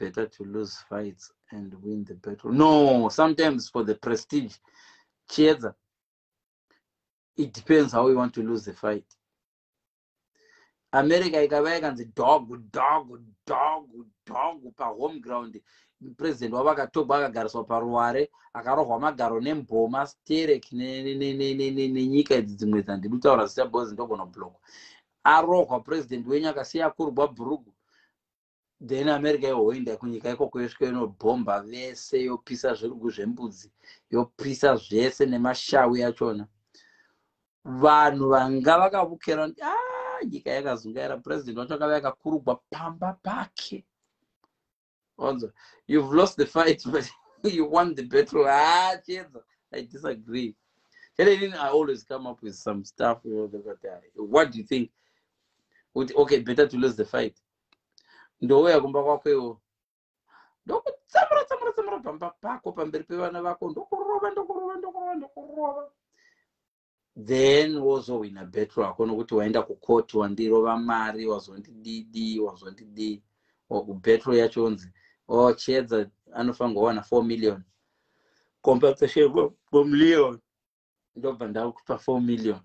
better to lose fights and win the battle. No sometimes for the prestige chiedza it depends how you want to lose the fight. America ikava yakanzi dog dog dog dog pahome ground. President wavo akatogwa akagariswa paruware akarohwa magaro nemboma sterek nenyika idzi dzimwe dzandiri kutaura zita bcause ndogona kublokwa arohwa president wenyu akasiya akurubwa bhurugu then america yohoinda kunyika ikoko yosvika inobhomba vese yopisa zvirugu zvembudzi yopisa zvese nemashau yachona. Vanhu vanga vakavukira kuti a nyika yakazungaira president wacho akava yakakurugwa pamba pake. Onzo you've lost the fight but you won the battle. Ah chiedza i disagree. Chededini i always come up with some stuff you know, what do you think? Okay better to lose the fight ndouya kumba kwako iwo ndokutsamura tsamura tsamura pamba pako pamberi pevana vako ndokurova ndokurova ndokurova ndokurova. Then wozowina betro yako nokuti waenda kukoti wandirova mari wazondididi wazondidii betro yachonzi ochedza anofanirwa kuwana four million. Compensation bomillion ndobva ndakupa four million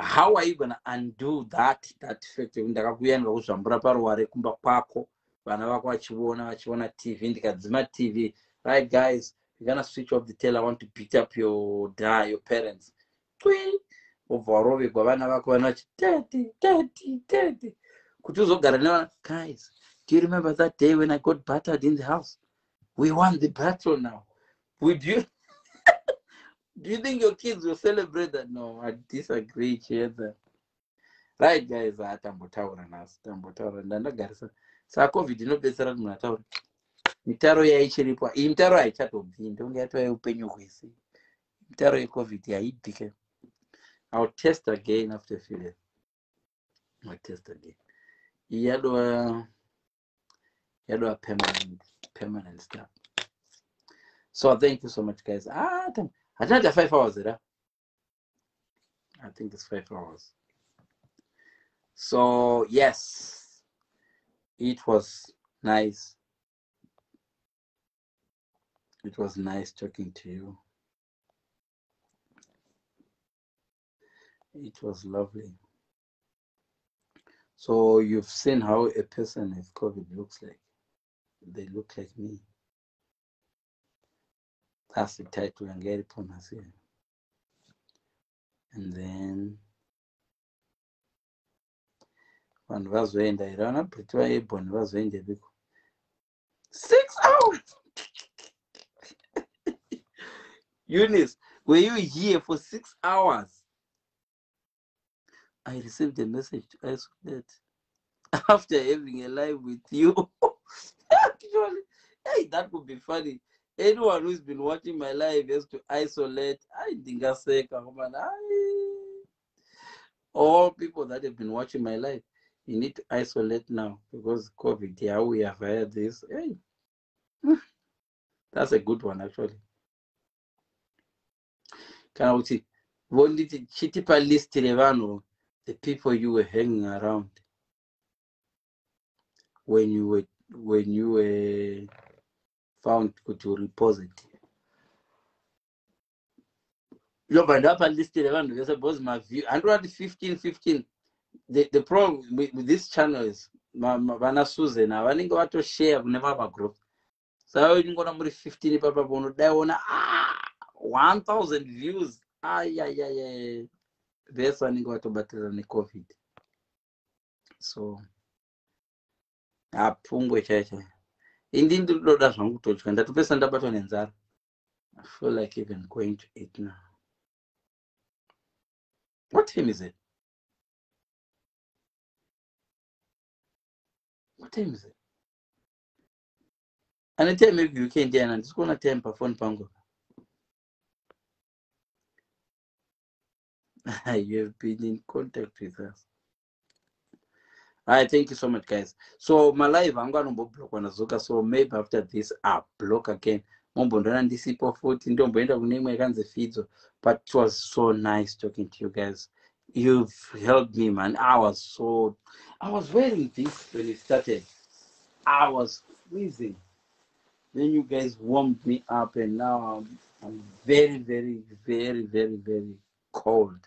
how are you gonna undo that that fact? Ndakakuya ndikakuzvambura paruware kumba kwako. Vana vako vachiona vachiona tv ndikadzima tv right guys you're gonna switch off the tail. I want to beat up your da your parents. Twi wobva warovegwa vana vako vana vachi tati tati tati kuti uzogara nevana guys do you remember that day when i got battered in the house? We won the battle now. Would you do you think your kids will celebrate that? No i disagree chiedza. Right guys atambotaura nhasi tambotaura. Ndandagarisa. Saka covid inobetsera kuti munhu ataura mitaro yaichiripo iyi mitaro haichatobvi ndonge yatova yeupenyu hwese. Mitaro yecovid haibvike. Ill test again after few days. Ill test again. Iyi yadova yadova permanent permanent stuff. So thank you so much guys. Ah, hatina five hours era i think it's five hours. So yes. It was nice. It was nice talking to you. It was lovely. So you've seen how a person with covid looks like. They look like me that's the title and get it here. And then vanhu vazoenda here vana briti vaebhon vazoende viko six hours. Eunice were you here for six hours? I received a message. To isolate after having a live with you. Actually hey that would be funny anyone who's been watching my live has to isolate. I ndingaseka man all people that have been watching my life you need to isolate now because covid yeah we have heard this. Hey. That's a good one actually. Kana kuti vonditi chitipa list the people you were hanging around when you were when you were found kuti uri positive. Yobva ndapa list revanhu vese because maview handorati 15 15 the, the problem with, this channel is vana susan havanenge vatoshare kune vava group. Saka uningona muri 15 ipapapo unodaiona ah, 1000 views. Ayayaya vese vanenge vatobatirira necovid. So hapungwe chai chai indi ndinoda zvangu kutodya ndatopesa ndabatwa nenzara. I feel like even going to eat now. What time is it? What time is it? Ane time uk ndiana ndisi kuona time pafoni pangu. You have been in contact with us Hi, thank you so much, guys. So my live, I'm gonna block when Azuka. So maybe after this, I'll block again. But it was so nice talking to you guys you've helped me man i was so i was wearing this when it started i was freezing. Then you guys warmed me up, and now I'm, I'm very, very, very, very, very cold.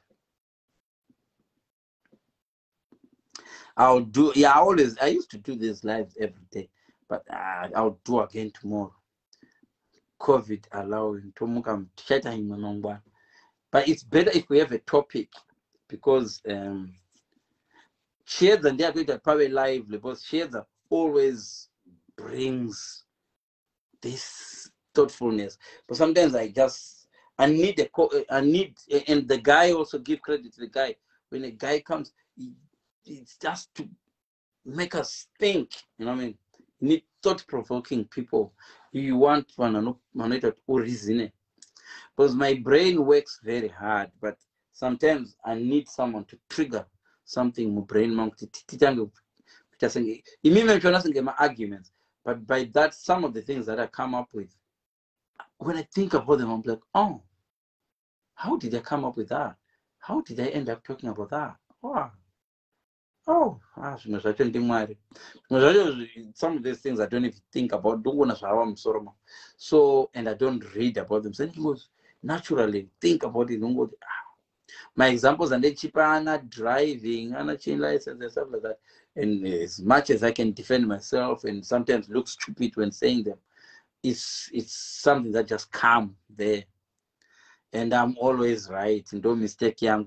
I'll do, yeah, I always, I used to do these lives every day, but uh, I'll do again tomorrow. COVID allowing, tomuka mtichaita imwe mangwana. But it's better if we have a topic because um, Chiedza ndiyakuita pave live because Chiedza always brings this thoughtfulness. But sometimes I just I need a I need and the guy also give credit to the guy. When a guy comes, it's just to make us think. You know what I mean? You need thought provoking people. You want one reason. Because my brain works very hard, but sometimes I need someone to trigger something My brain mangu titange kuita senge imimi ndichiona senge maarguments but by that some of the things that i come up with when i think about them i'm like oh how did i come up with that how did i end up talking about that wow. Oh ah zvimwe zvacho ndimwari zvimwe zvacho some of these things i don't even think about. Ndongoona zvava musoro ma. So and i don't read about them. So naturally think about it ndongoti ah. My examples and then chipana driving. And a chain license and stuff like that. And as much as i can defend myself and sometimes look stupid when saying them it's it's something that just come there. And i'm always right. No mistake young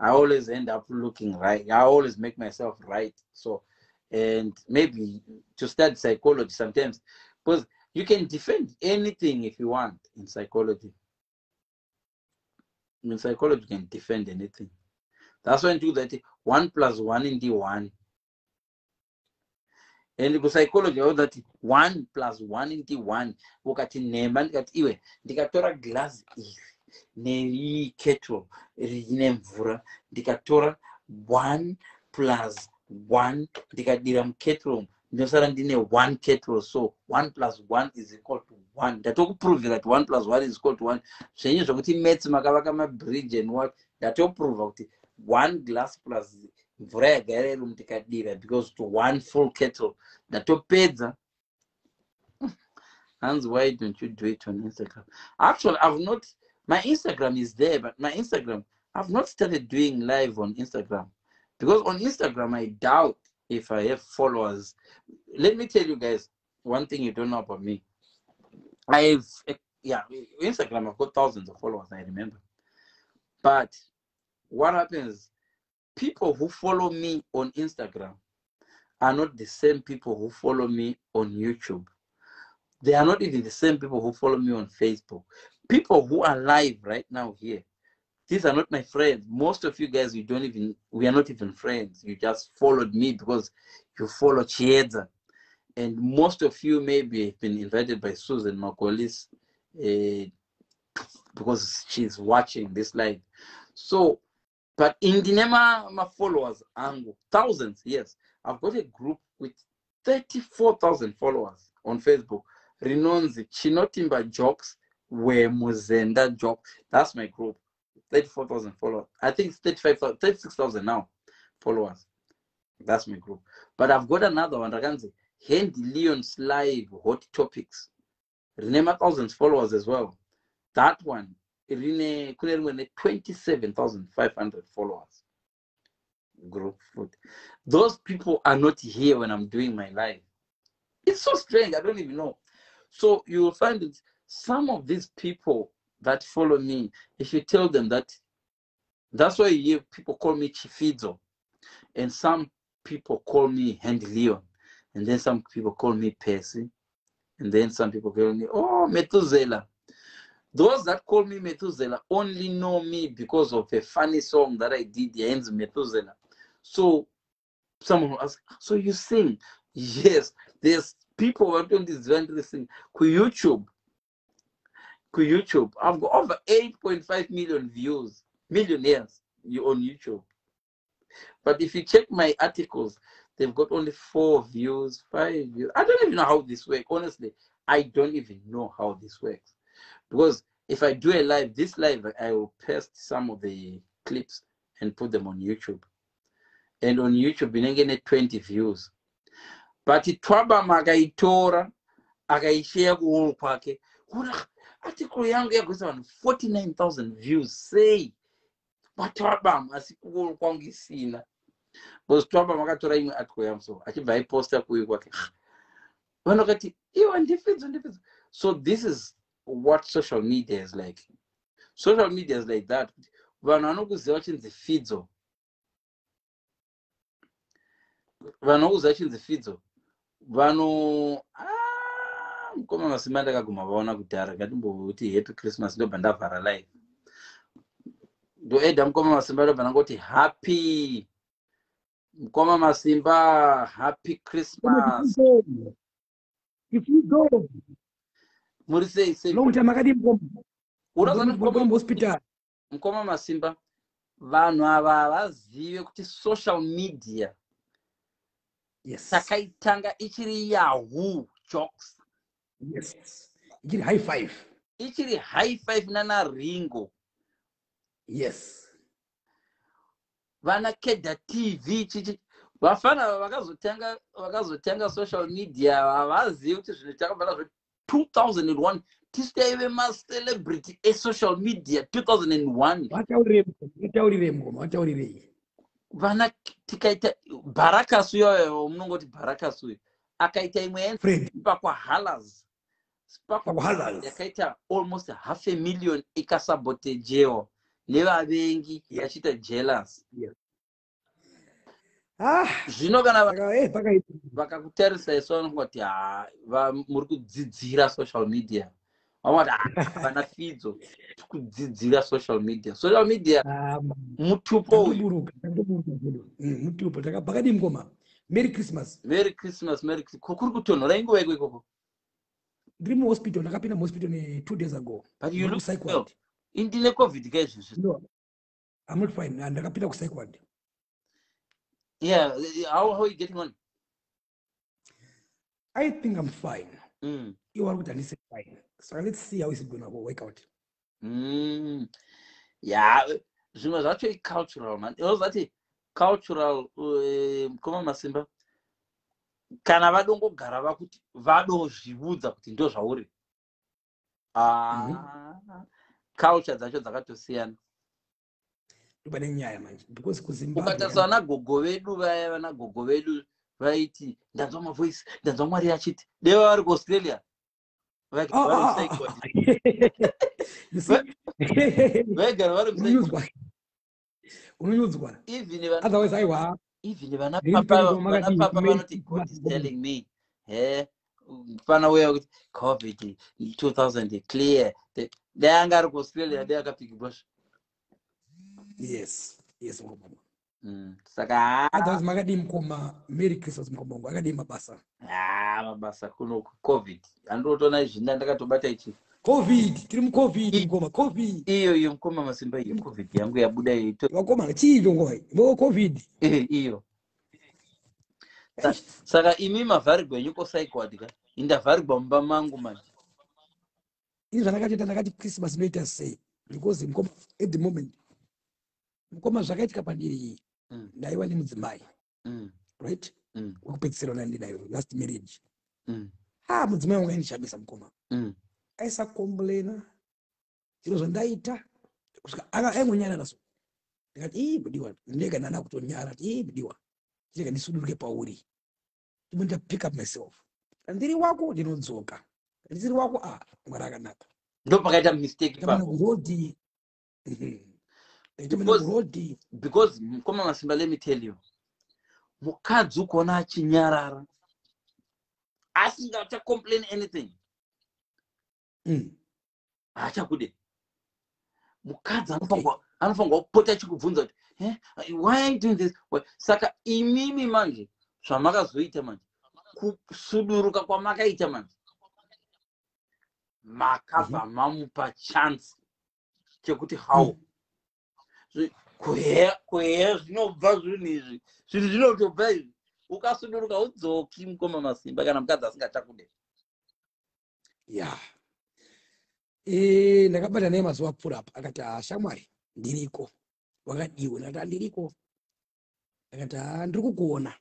i always end up looking right i always make myself right so and maybe to study psychology sometimes because you can defend anything if you want in psychology. In psychology you can defend anything. That's why I do that one plus one in the one. And psychology au that one plus one in the one ukati nhemba ndikati iwe ndikatora glass nerikettle rine mvura. Ndikatora one plus one ndikadira mukettle ndinosara ndine one kettle so one plus one is equal to one. Ndatokuprovha kuti one plus one is equal to one. Zvenyu zvokuti mats makavaka mabridge and what ndatoprovha kuti one glass plus mvura yagara iri mutikadira because to one full kettle. Ndatopedza. Hanzi why don't you do it on instagram? Actually i've not my instagram is there but my instagram i've not started doing live on instagram because on instagram i doubt if I have followers. Let me tell you guys one thing you don't know about me. I've yeah, Instagram I've got thousands of followers, I remember. But what happens, people who follow me on Instagram are not the same people who follow me on YouTube. They are not even the same people who follow me on Facebook. People who are live right now here these are not my friends. Most of you guys, you don't even, we are not even friends. You just followed me because you follow Chiedza. And most of you maybe have been invited by Susan Makolis uh, because she's watching this live. So, but in the my followers, angu, thousands, yes. I've got a group with 34,000 followers on Facebook. Rinonzi Chinotimba Jokes, where Muzenda job. That's my group. 34,000 followers. I think it's 35,000, 36,000 now followers. That's my group. But I've got another one. Raganzi, Handy Leon's live hot topics. Remember thousands followers as well. That one, Irine 27,500 followers. Group food. Those people are not here when I'm doing my live. It's so strange. I don't even know. So you will find that some of these people that follow me, if you tell them that, that's why you people call me Chifizo, and some people call me Handy Leon, and then some people call me Percy, and then some people call me, oh, Methuselah. Those that call me Methuselah only know me because of a funny song that I did, the ends Methuselah. So someone ask, so you sing? Yes, there's people who are doing this very thing. YouTube, YouTube. I've got over 8.5 million views, millionaires on YouTube. But if you check my articles, they've got only four views, five views. I don't even know how this works. Honestly, I don't even know how this works. Because if I do a live, this live, I will paste some of the clips and put them on YouTube. And on YouTube, you get 20 views. but akaitora akaisheya kuwall kwake kuona article yangu yagoisa vanhu 49000 views. Sei patwabam asi kuwall kwangu isina bcause twabam akatora imwe article yangu. So achibva aiposta kuyo kwake vanhu vakati iwa ndifidzo ndifidzo so this is what social media is like. Social media is like that. Vanhu vanokuziva vachinzi fidzo. Vanhu vokuziva vachinzi fidzo. Vanhu ah, mukoma masimba ndakaguma vaona kudhara ngatimboti happy christmas ndobva ndavhara live ndoedha mukoma masimba ndobva ndangoti happy mukoma masimba happy christmas. Muri sei seihospital mukoma masimba vanhu ava havazive kuti social media takaitanga ichiri yahoo jokes ichiri high five. Ichiri high five nana ringo. Yes. Vana keda tv chichi vafana vakazotanga vakazotanga social media havazivi kuti zvinhu takabva nazvo 2001 tisu taive macelebrity esocial media 2001vataurire mgoma vataurirei vana tikaita bharakasu iyoyo munongoti bharakasu uyo akaita imwe yenspakwahalas yakaita almost half a million ikasabotejewa nevavengi yachiita jealous. Ah, zvino kana eh, vakakutarisai so vanofunga kuti ha muri kudzidzira social media. Vamati vana fidzo tikudzidzira social media. Social media mutupo mutupo takabhakadi mukoma merry christmas. Merry christmas merry kuri kutonhora inguva iko ikoko ndiri muhospital ndakapinda muhospital ne2 days ago. But you look well. Indine covid ka izvizvi i'm not fine. Ndakapinda kucyquad yeah how, how are you getting on? I think i'm fine. Mm. iwari kuti handisi fine. So let's see how is it gonna work out. Mm. ya zvimwe zvacho icultural man. Inozati cultural uh, masimba kana vadongogara vakuti vadozvivudza kuti ndo zvauri ah, mm-hmm. culture dzacho dzakatosiyana. Ndopane nyaya manje because kuzimbabweukatariswa vana gogo vedu vaya vana gogo vedu vaiti ndanzwa mavoice ndanzwa mwari achiti deva vari kuaustralia. Vaigara vari unonyudzwa even vanapapa vanoti god is telling me? He fana uya kuti covid 2000 clear. Dai anga ari kuaustralia dai akapigibwazvo yes yes mukoma mm, saka otherwise makadii mukoma merry christmas mukoma wangu akadii mabasa. Ha mabasa kuno covid handotona izvina ndakatobata ichi covid tiri mucovid mukoma covid. iyo iyo mukoma masimba iyo covid yangu yabuda vakoma chiito ngoi vo covid. Iyo. Saka imi mavharigwa enyu kosaikwadka indavharigwa mumba mangu manje ini zvandakatoita ndakati christmas inoita sei because mukoma at the moment mukoma zvakaitika padiri iyi. Mm. ndaiva nemudzimai mm. right? Mm. wekupedzisira nandinayo last marriage. Mm. ha mudzimai wangu aindishamisa mukoma aisakomblena zviro zvandaita kusvika aingonyara naso ndikati ii mudiwa ndega ndana kutonyara ti ii mudiwa ndega ndisuduruke pauri. Ibo ndapick up myself. Ndiri wako ndinodzoka ndisiri wako a mwari akanaka. Ndo pakaita mistake paurodi urodi because mukoma masimba let me tell you mukadzi ukuona achinyarara asingachacomplain anything haachakude mukadzi anofanirwa kupota achikubvunza kuti why are you doing this? Saka imimi manje zvamakazoita manje kusuduruka kwamakaita manje makabva mamupa chance chekuti how? Kuheya zvinobva zvinhu izvi zvinhu zvinotobva izvi ukasuduruka udzoki mukoma masimba kana mukadzi asingachakude. Ya ndakabata naye mazuva apfuura apa akati ha shamwari ndiriko? Wakadiwe ndakati handiriko ndakati ha ndiri kukuona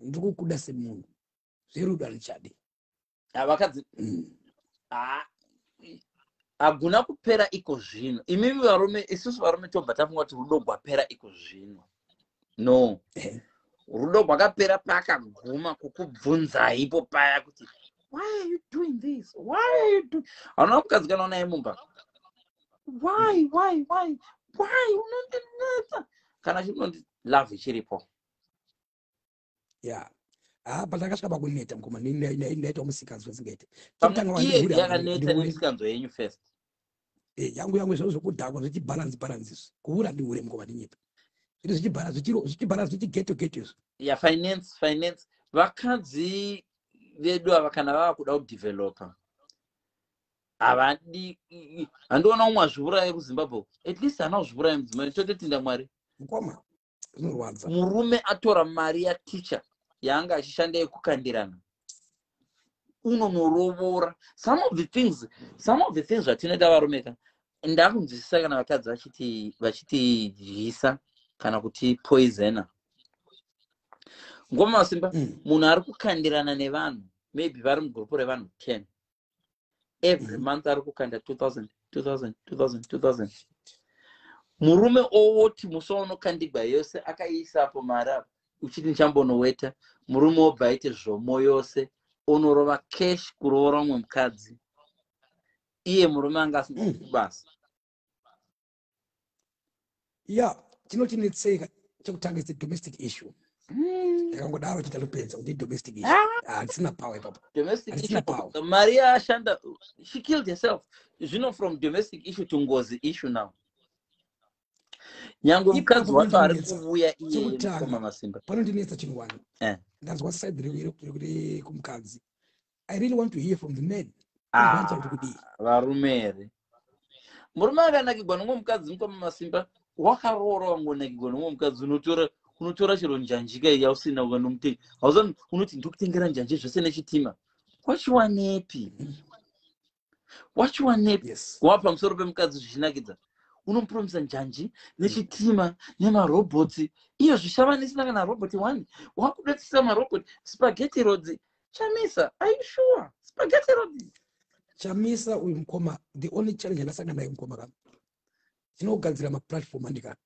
ndiri kukuda semunhu zverudo harichadi havakadzi Mm. Ah, haguna kupera iko zvino. Imimi varume isusu varume tobva tafunga kuti rudo gwapera iko zvino. No. Eh, rudo gwakapera pakaguma kukubvunzaipo paya kuti why are you doing this? Why are you doing hauna mukadzi kana unaye mumba why why why? Why? Unondinetsa. Kana chinondi love ichiripo? Ya ah but akasvika pakuneta mukoma ndaita Pamwe iye yakaneta nemisikanzo yenyu first. Yangu yangu izvozvo zvokudhakwa zvichibhalansi bhalansi izvi. Kuura ndiure mukoma ndinyepa zviri zvichibhalansi zvichigeto geto izvi yafinance finance. Vakadzi vedu ava kana vava kuda kudhivhelopa havadi handiona umwe azviuraye kuzimbabwe at least haana kuzviuraya mudzimai tototinda mwari? Murume atora mari yaticha yaanga achishanda yekukandirana. Unonorovora some of the things some of the things zvatinoita varume ka ndakunzwisisa kana vakadzi vachiti vachitidyisa kana kuti poisona. Ngoma masimba Mm. munhu ari kukandirana nevanhu maybe vari mugurupu revanhu 10 every Mhm. month ari kukanda 2000 2000 2000 2000 murume owoti musi waunokandigwa yose akaisapo mari apo uchiti ndichambonoweta murume wobva aite zvomo yose onorova cash kuroora umwe mukadzi. Iye murume anga asina Mm. kubasa ya chinotinetseka chekutanga its a domestic issue ndakangodaro chitalopedza kuti domestic issue. Ah, handisina power ipapo. Domestic Handisina issue. power. mari yaashanda she killed herself. Zvino from domestic issue to ngozi issue now. Nyange mukadzi wacho ari kuuya iyeye Chekutanga. mukoma masimba. Panondinetsa chinhu wani Eh. ndanzwa side rekuti kumukadzi. I really want to hear from the men. Ah. kudii? varume here murume akanakirwa nomwe mukadzi mukoma masimba. Wakaroora wangonakirwa nomwe mukadzi unotora unotora chero njanjika yausina ukanomutenga hauzani unoti ndokutengera njanje zvose nechitima. Wachiwanepi? Wachiwanepi? Yes. Kuva pamusoro pemukadzi zvichinakidza unomupromisa njanji nechitima nemarobhotsi. Iyo zvichava nesina kana robhoti one. Wakudetsisa marobhoti. Spageti rodzi chamisa. Aishuwa spageti rodzi chamisa uyu mukoma. The only challenge andasangana nayo mukoma kam tinogadzira maplatform andika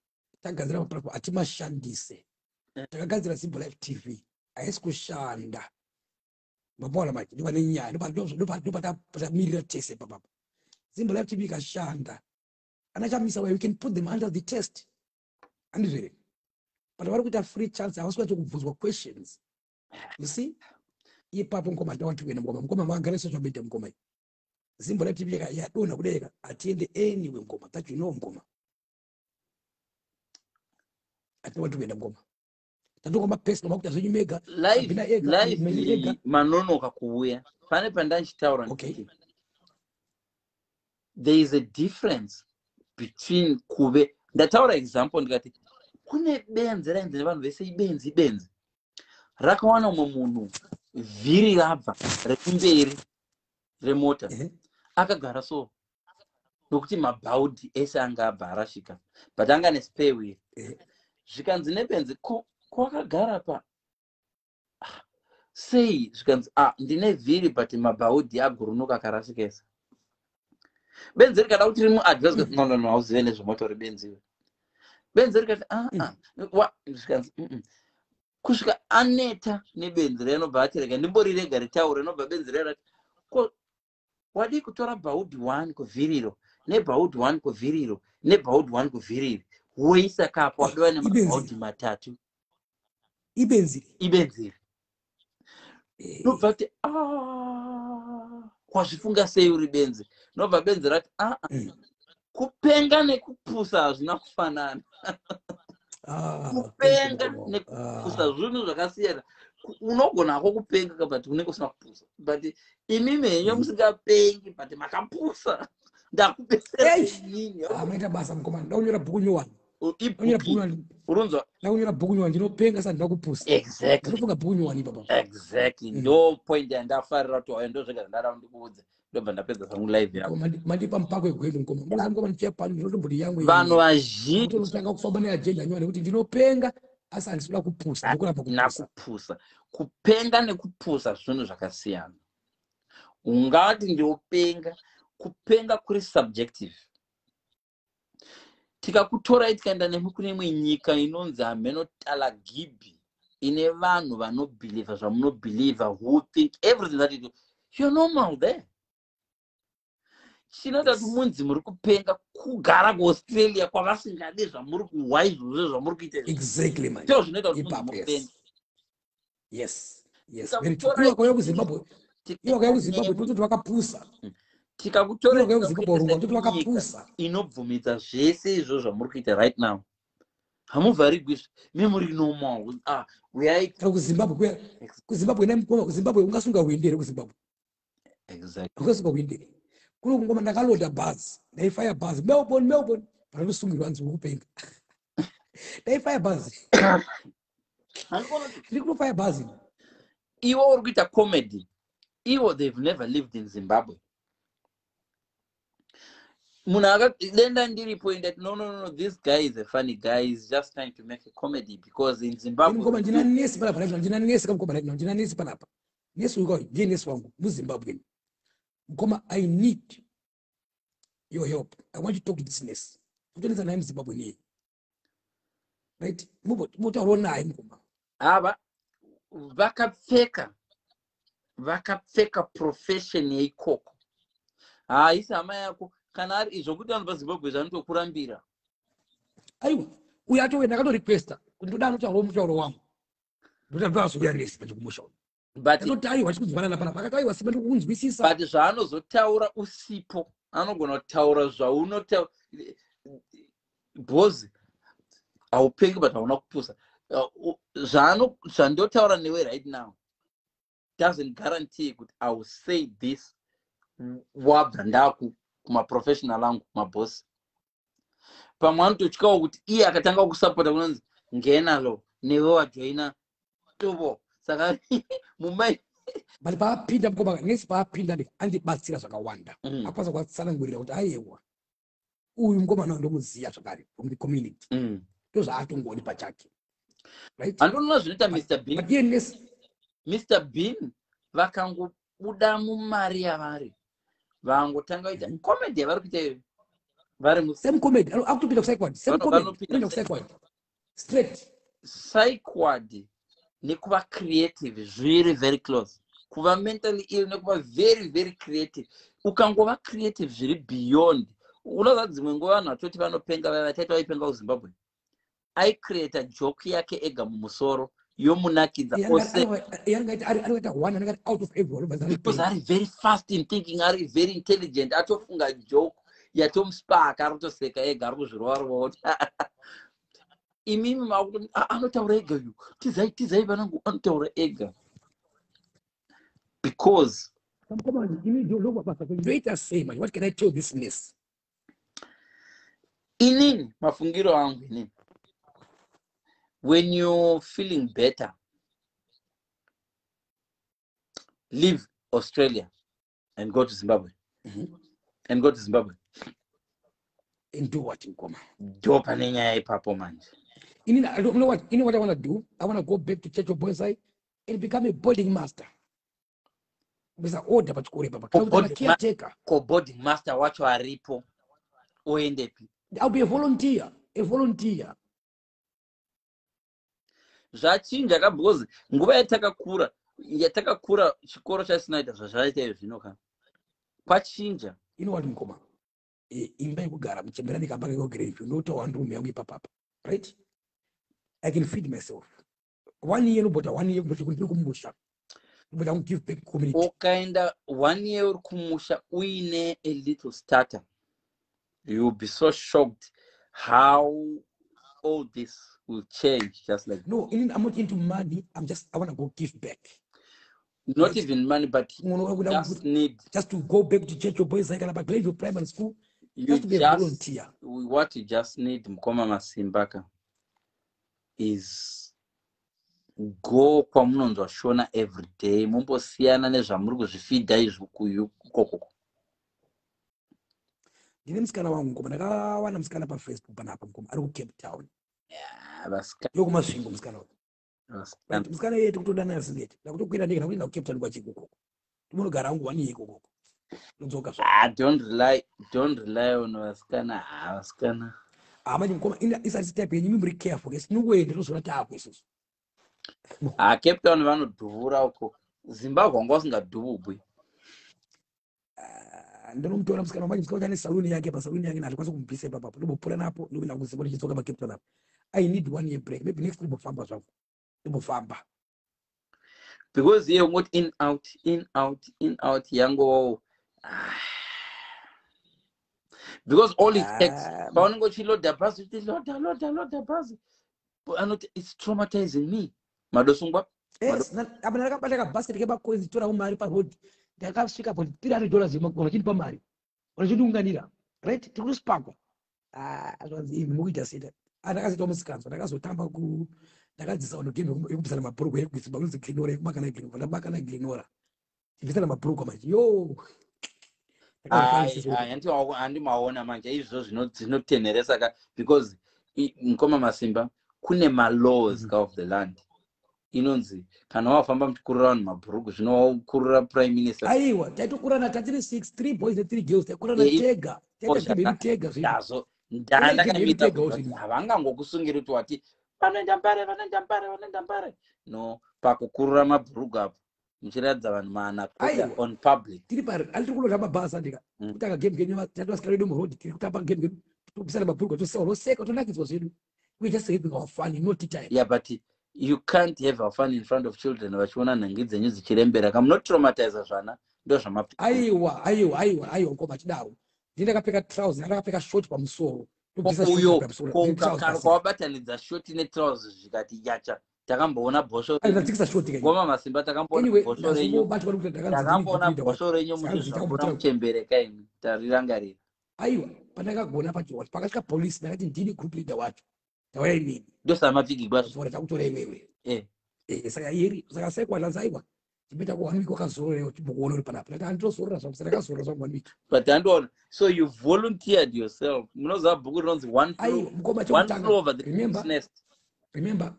tagadzira maplatform atimashandise takagadzira simple life tv haisi kushanda mapaona manje ndopa nenyaya ndopatamirira tese papapa simple life tv ikashanda ana chamisa wayo we can put them under the test. Andizvere but vari kuita free chance havasi kuita kubvunzwa questions. You see? Ipapo mukoma ndawati kuenda mukoma mukoma magara sezvabeita mukoma iyi zimbo life tv yadonha kudeka hatiende anyway mukoma that you know mukoma hatinowati kuenda mukoma tatongoma personal makuta zvenyu mega live manonoka kuuya pane pandanchitaura Okay. there is a difference between kuve ndataura example ndikati kune benzi rainzi nevanhu vese ibenzi ibenzi rakawana umwe munhu vhiri rabva rekumberi remota Ehe. akagara so nokuti mabhaudhi ese anga abva arashika but anga nespare wheel Ehe. Zvikanzi nebenzi kwakagara pa Ah, sei? Zvikanzi ah ndine vhiri but mabhaudhi agurunuka akarashika ese benzi rikada kuti rimuadvise no no no hauzive nezvemotori benzi iwe benzi rikati ah ah wa zvikanzi kusvika aneta nebenzi renobva ati rega ndimborirega ritaure rinobva benzi rerati ko wadi kutora bhaudhi 1 kuvhiriro nebhaudhi 1 kuvhiriro nebhaudhi 1 kuvhiriri woisa kapo Ibenzi. nemabhaudhi matatu. Ibenzire ibenziri Eh, nobva kuti "Ah, wazvifunga sei uri benzi? Nobva benzi rati aa Mm. kupenga nekupusa hazvina kufanana. Ah, kupenga nekupusa ah, zvinhu zvakasiyana. Ku- unogonako kupenga but unenge usina kupusa but imi menye Mm. musingapengi but makapusa. Ah, maita basa mukoma ndakunyora bhuku nyowani urunzwa? Ndakunyora bhuku nyowani ndinopenga sati ndakupusa exactly. Ndatofunga bhuku nyowani ipapa exactly. Mm. ndo point yandafarira kuti waya ndo zvega zvandada ndikuudze ndobva ndapedza sangu live yako mandipa mupako wegwedu mukoma musa mukoma ndichiya pano ndinotomboti yangu vanhu vazhinji. Kutotanga kufamba neajenda nyowani kuti ndinopenga. Asi handisi kuda kupusa ndokuramba kupusa nakupusa kupenga nekupusa zvinhu zvakasiyana. Ungati ndiopenga kupenga kuri subjective tikakutorai tikaenda nemi kune imwe nyika inonzi hamenotalagibhi ine vanhu vanobhilivha zvamunobhilivha who think everything that you do. You're normal there. Chinoita kuti munzi muri kupenga kugara kuaustralia kwavasingade zvamuri kuhwa izvozvo zvamuri kuita exactly ndizvo zvinoita kuti munzi mupenga. Yes. Yes. Kwauya ichi- kuzimbabwe iwe kwauya kuzimbabwe tototi wakapusa wakapusa inobvumidza zvese izvo zvamuri kuita right now. Hamuvharigwi izvi memuri normal ah, uyai kana kuzimbabwe kuya kuzimbabwe nemukoma kuzimbabwe ungasunga huende here kuzimbabwe exactly. Ungasunga huende here kuno kungoma ndakaloda bhazi ndaifaya bhazi melbourne melbourne. Pandanosungirwa nzi wokupenga ndaifaya bhazi ndiri kunofaya bhazi ivo uri kuita comedy. Ivo they've never lived in zimbabwe munhu aka denda ndiripo indati no no no this guy is a funny guy. Is just trying to make a comedy because in zimbabwe ndina nesi panapa right now ndina nesi kamukoma right now ndina nesi panapa nesi uyu kauyu ndiye nesi wangu muzimbabwe. Mukoma i need your help. I want you to talk to this nesi kutonesa naye muzimbabwe niye. Right? Mubotaurawo naye mukoma. Ava vakapfeka vakapfeka profession yeikoko haisi hama yako kana ari zvokuti vanhu pazimbabwe zvanotokurambira aiwa uyu atove ndakatorequesta kuti ndoda anotaurawo mutauro wangu. Ndoda ndoazouya nesi pachikumushauri but ndakati aiwa chikuzwanana panapa akati aiwa simba ndikukunzwisisa but zvaanozotaura usipo anogona kutaura zvaunotaura. Bhozi haupengi but hauna kupusa Uh, zvandotaura newe right now doesn't guarantee kuti i will say this wabva ndaku kumaprofessional angu kumabhosi pamwe anototyawo kuti iye akatanga kusapota kunonzi ngenalo newe wajoina tovo saka mumai but paapinda mukoma nesi paapinda ndi andibatsira zvakawanda. Mm, akwanisa kuvatsanangurira kuti aiwa uyu mukomana ndomuziya zvakare from the community. Mm. ndozvaatongoni pachake. Right? Handinoona zvinoita mr nesi mr bean vakangobuda mumari yavari vangotanga kuita comedy yavari kuita iyoyo vari mu same comedy akutopinda kusaikwadi same Vano- comedy vanopinda inoenda kusaikwadi straight. Psychwad nekuva creative zviri very close. Kuva mentally ill nekuva very very creative. Ukangova creative zviri beyond. Unoza dzimwe nguva vanhu vatoti vanopenga vaya vataita vaipenga kuzimbabwe. Aicreata joke yake ega mumusoro yomunakidza ose yangaita anoita one anenge ari very fast in thinking ari very intelligent atofunga joke yatomusparka ari kutoseka ega ari kuzvirova ruvoti imimi anotaura ega uyu? Tizai tizai vanangu anotaura ega. Because ndoita sei manje what can i tell this ness inini mafungiro angu inini when you're feeling better leave australia and go to zimbabwe. Mm-hmm. And go to zimbabwe. And do what mkoma ndo pane nyaya ipapo manje. Inini I don't know what you know what i want to do? I want to go back to church of boyside and become a boarding master. Besa order kana kuti Boarding ana caretaker. ko boarding master wacho aripo oendepi i'll be a volunteer a volunteer zvachinja ka because nguva yatakakura yatakakura chikoro chasinaita zvazvaita izvo zvino kana. Kwachinja. You know what mkoma Eh, imba yekugara muchemberani kamba kekogerecho ndotaura ndurume yangu ipapapa. Right? I can feed myself. One year nobota one year kuti ndiri kumusha nobota give back community. Ukaenda one year uri kumusha uine a little starter. You'll be so shocked how all this will change just like no i'm not into money. I'm just i want to go give back. Not Right. even money but just need just to go back to church of boyside kana pagladeville primary school you just to be a just volunteer. what you just need mukoma masimbaka is go kwamunonzwa shona every day. Mumbosiyana nezvamuri kuzvifidha izvi kuyu ikokoko ndine musikana wangu mkoma ndakawana musikana pafacebook panapa mkoma ari kucape town. Ah, yokumasvingo musikana uyu. Right musikana yetu kutoda naye singeti ndakutokwira ndege ndakuenda kucape town kwachiko koko timunogara angu wani yeko koko ndodzoka Ah, don't rely on vasikana. Ah, vasikana. Amanje mukoma ina isati type yenyu mimuri careful ke sinongoenda tozoona taako isusu. Ah, cape town vanodhuvura uko. Zimbabwe wanga usingadhuvubwi Ah, ndinomutora musikana wamanje musikana ane saluni yake pasaluni yake ndazvikwanisa kumubvisa ipapapo ndobopura napo ndopinda kuzimbabwe ndichidzoka pacape town apo i need one year break. Maybe next ndobofamba zvangu ndobofamba because iye ungoti in out in out in out yangowawo Ah. because all it takes Ah, paunenge uchiloda bhazi uti loda loda loda bhazi anoti its traumatizing me. Madosungwa yes na- apa ndakabata kabhasiketi kepacoins torawo mari parodi ndakasvika po 300 dollars yemakona chindipa mari unachondiunganira right? Tiri kuspakwa zvanzi imi mukuita seta ndakazoita musikanzwa ndakazotamba ku ndakadzisa ono game yeku- yekubvisana mabhurukwa yekuzimbabwe inonzi glinora yekumakana glinora ndabakana glinora tibvisana mabhurukwa manje. Yo! Handimaona manje. Izvo zvino- zvinotenheresa ka because mukoma masimba kune malaws Mhm. ka of the land inonzi kana wafamba muchikurira vanhu mabhuruku zvinokurira prime minister aiwa taitokurana tatiri 6 3 boys ne 3 girls taikurana Eh, tega oh, tega zvino kuti zvino. havangangokusungiri kuti wati vanoenda mbare vanoenda mbare vanoenda mbare no pakukurira mabhurugu apo muchiratidza vanhu maanakoda Aiwa. on public tiri pari ali tiri kulota mabhasa ndika Mm. kutanga game game tati vasikana vedu murodi tiri kutamba game game tobvisana mabhurukwa tosewa toseka tonakidzwa zvedu we just having our fun not time yeah but you can't have a fun in front of children vachiona nhangi dzenyu dzichirembera. Kamunotraumatiza zvana ndo zvamapi aiwa aiwa aiwa ngoma tidaro ndii ndakapfeka trouse ndakapfeka short pamusoro. Uyo ko- pasi. kwawabatanidza shoti netrouse zvikati yacha takamboona bhosho Ai, ndadzikisa short kenyu ngoma masimba takamboona anyway bhosho renyu. muchizvakura muchembereka imi tarirangarira aiwa pandakagona pajoa pakasvika polisi ndakati ndini group leader wacho tauya inini ndosamapfigi kwazvo taura takutora iwewe. Eh. Eh, saka iri saka sekwadlanzi aiwa chipeta ku one week wakazororewo chimbokuona uri panapa. Ndati handitozorora zvangu saka ndakazorora zvangu week but handiona so you volunteered yourself. Munoziva bhuku rinonzi one flew over the remember? nest. Remember?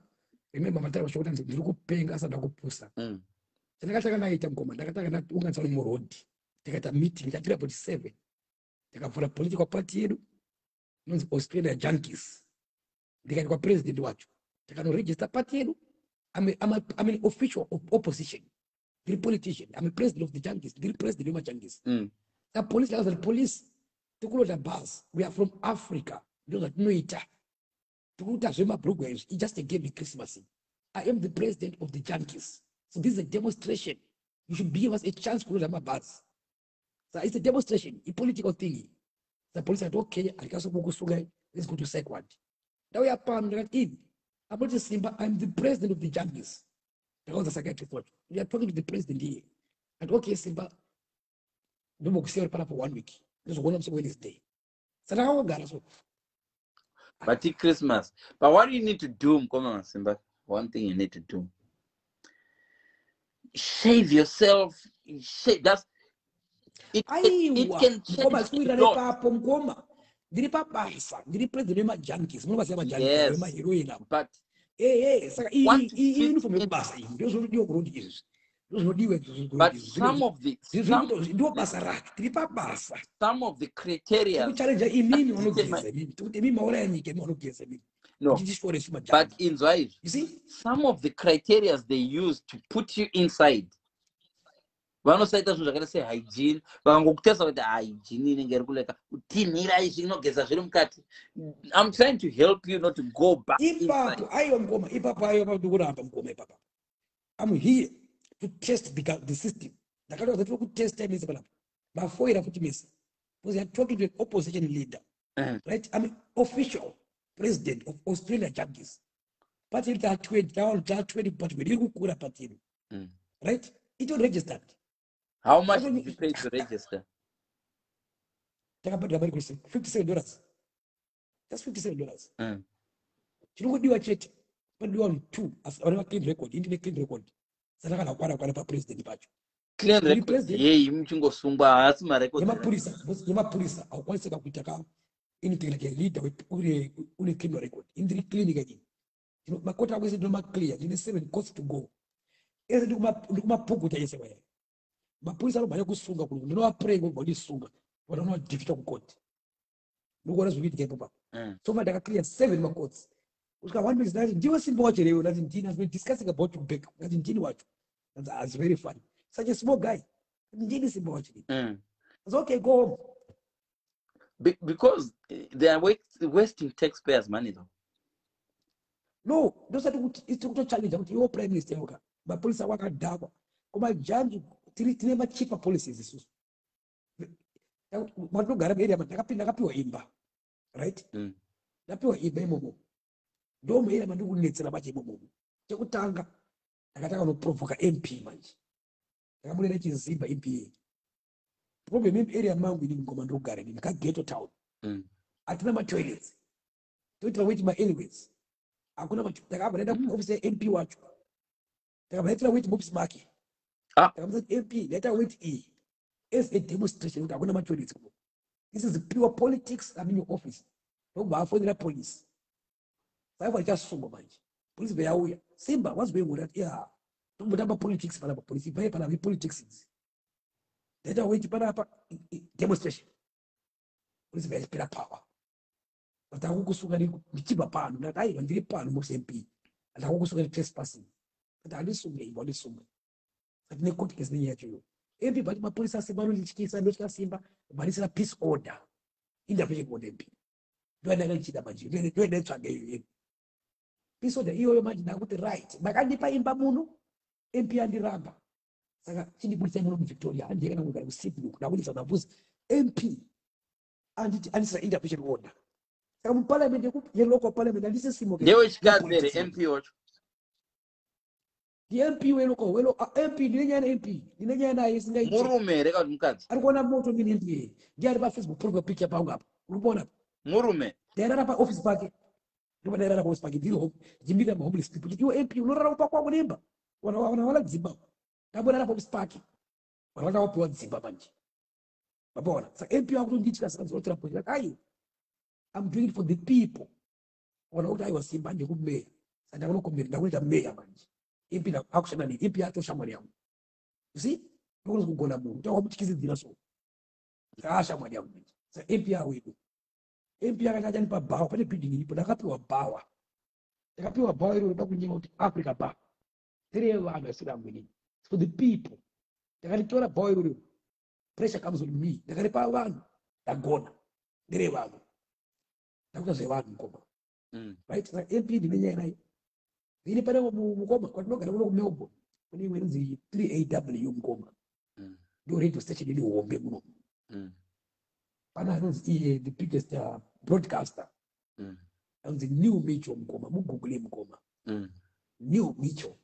Remember mataiwa chokuti ndiri ndiri kupenga asati ndakupusa. Mm. chandakatanga ndaita mukoma ndakatanga ndaunganisa vanhu murodhi. Tikaita meeting chatira poti seven. Tikavhura political party yedu. Inonzi australia junkies ndikaenda kwapresident wacho tikanoregister party yedu I'm, a- I'm, a, I'm an official of opposition. Ndiri politician. I'm a president of the junkies. Ndiri president of wemajunkies Mm. the police The police. Tikulota bus. We are from africa. Do ndo zvatinoita tikuita zvemabhurugwa izvi i just a game christmas. I am the president of the junkies. So this is a demonstration. You should give us a chance to kulota mabhasi so it's a demonstration. A political thing. The police ati okay handikasokukusungai let's go to second ndauya pano ndakati ivi apoti simba i'm the president of the junkies ndakaudza psychiatrist wacho we are talking to the president here. Ati okay simba ndombokusiya uri pana for one week. Ndizokuona musi wednesday. Saka ndakangogara so but i-christmas but what do you need to do mukoma masimba? One thing you need to do. Shave yourself. Shave that's it, it, it aiwa can mukoma change ndiri pabasa ndiri president wemajunkies munovaziva majunkis Yes. wemaheroin abo but ee saka One to iyi fifty- uniform yekubasa iyi ndo zvinodiwa kurodi izvi. Ndo zvinodiwa but some of the some, ndo basa rake. Tiri pabasa. some of the criteria tikuchalenja imimi Ati- vanogeza imimi. Tikuti imimi mauraya nyika imi vanogeza imimi. No. But inzwa izvi. You see? Some of the criteria they use to put you inside vanosaita zvinhu zvakaita sehygiene. Vakangokutesa kuti hygiene inenge iri kuleka. Kutinhira izvi inogeza zviri mukati. I'm trying to help you not to go back ipapo aiwa mukoma ipapo aiwa patikuramba mukoma ipapo. Am here to test the, the system. Ndakatoa tiri kutesta mese panapa mafoira futi mese because youare talking to an opposition leader Eh. right? I'm official president of australia junkies pati iri taa 20 tavanhu taa 20 pati iri kukura pati iri Mm. right? It was registered how much did you- pay to register? Takabhadhira mari kuise 57 dollars. Just 57 dollars. Mm. chinongodiwa chete panodiwa vanhu two asi vane maclean record indine clean record. Saka kana kwana kwana papresident pacho. Clean yei muchingosungwa haasi marecords yemapurisa haukwanisi ka kuita ka anything like a leader une criminal record. Indiri clinic nyini Ndino- makoti ako ese ndomakliya ndine seven courts to go. Ese ndikumaphukuta ese waya mapurisa anobva kusunga kuno ndinovapurenga kubva ndisunga vana unowadhifita kukoti ndikuona ipo papo Mm. so manje akaclear seven macourts kusvika one week ndati ndiwe simba wacho leyo ndati ndini been discussing about you back. Ndati ndini wacho. Ndati it's very funny. Such a small guy. Ndini simba wacho leyo Mm. I okay go home. Be- because eh, they are wasting taxpayers money though. No ndosati kuti tiri kutochallenge kuti iwo prime minister yoka mapurisa akadhakwa koma janji tiri tine machipa policies isusu. Matinogara ndakapinda ndakapiwa imba right? Mm. ndapiwa imba imomo. Ndo muarea mandiri kunetsera macho imomomo chekutanga ndakatanga kunoprovoka mp manje. Ndakamunena chizimba mpa problem area mangu inini ngoma ndokugara inini kageto town. Mm. hatina matoilets. Toitira weti maallways hakuna ndakabva ndaenda kuofisi yamp wacho. Ndakabva ndaitira weti muofisi make Ah. mp ndaita weti iyi as a demonstration kuti hakuna matoilets kuno this is pure politics i'm in your office. Ndokubva afonera police. Saiva richasungwa manje. Polisi veyauya simba wazivengori ati ya tombotamba politics panapa polisi vai pana vepolitics idzi ndaita weti panapa i- i- demonstration. Polisi vaipera power. Ndakukusunga ndichibva pano ndati aiwa ndiri pano musemp ndakukusunga ndi trespassing kuti handisunge imba handisunga sati nekoti kesi nenyaya yachoyo mp bati mapurisa asimba anondityisa ndosvika simba bhanisira peace order order mp ndoenda ndichida manje ndoenda nditsvaga iyo peace order iyoyo manje ndakuti right makandipa imba muno mp andiramba saka chindibudisai muno muvictoria handii kana kugara kusydney ndakudisa nabuzi mp anditi andisira intervention order saka muparliament yelocal parliament handisi simo ndewechikadzi here mp wacho ndimp welocal welo ah, mp ndine nyaya nemp ndine nyaya naye singaiti murume here kana kuti mukadzi? Ari kuona moto ndine mp yeye ndiye ari pafacebook profile picture pangu apa uri kuona? Murume. Ndairara paoffice pake. Ndopa ndairara paoffice pake ndiri ndimirira mahomeless people. Kuti iwe mp unorara kupa kwangu nemba wana wana wana dzimba. Ndambonara paoffice pake. Wana wana wapiwa dzimba manje mapaona saka mp wakutonditya saka ndinotora point like ai i'm doing it for the people. Wana kuti aiwa simba ndekumeya saka ndakunokomera ndakuita meya manje mp na- akushanda nei mp yacho shamwari yangu. You see? Ndokuti kugona munhu tawamutyisidzira so saka ashamwari yangu. Manje saka mp yawedu mp akati achanipa bhawa pane building iripo ndakapiwa bhawa ndakapiwa bhawa iroro pakunyima kuti africa bar tere vanhu asiri amweni for the people ndakaritora bhawa iroro pressure comes on me. Ndakaripa vanhu ndagona ndere vanhu ndakuita zvevanhu mukoma Mm. right? Saka mp ndine nyaya nayo iri pane mu- mukoma kwatinogara kuno kumelbourne kune imwe inonzi 3aw mukoma Mm. ndo radio station iri hombe muno Mm. pana anonzi iye the biggest uh, broadcaster Mm. anonzi new micho mukoma mugoogle mukoma Mm. new micho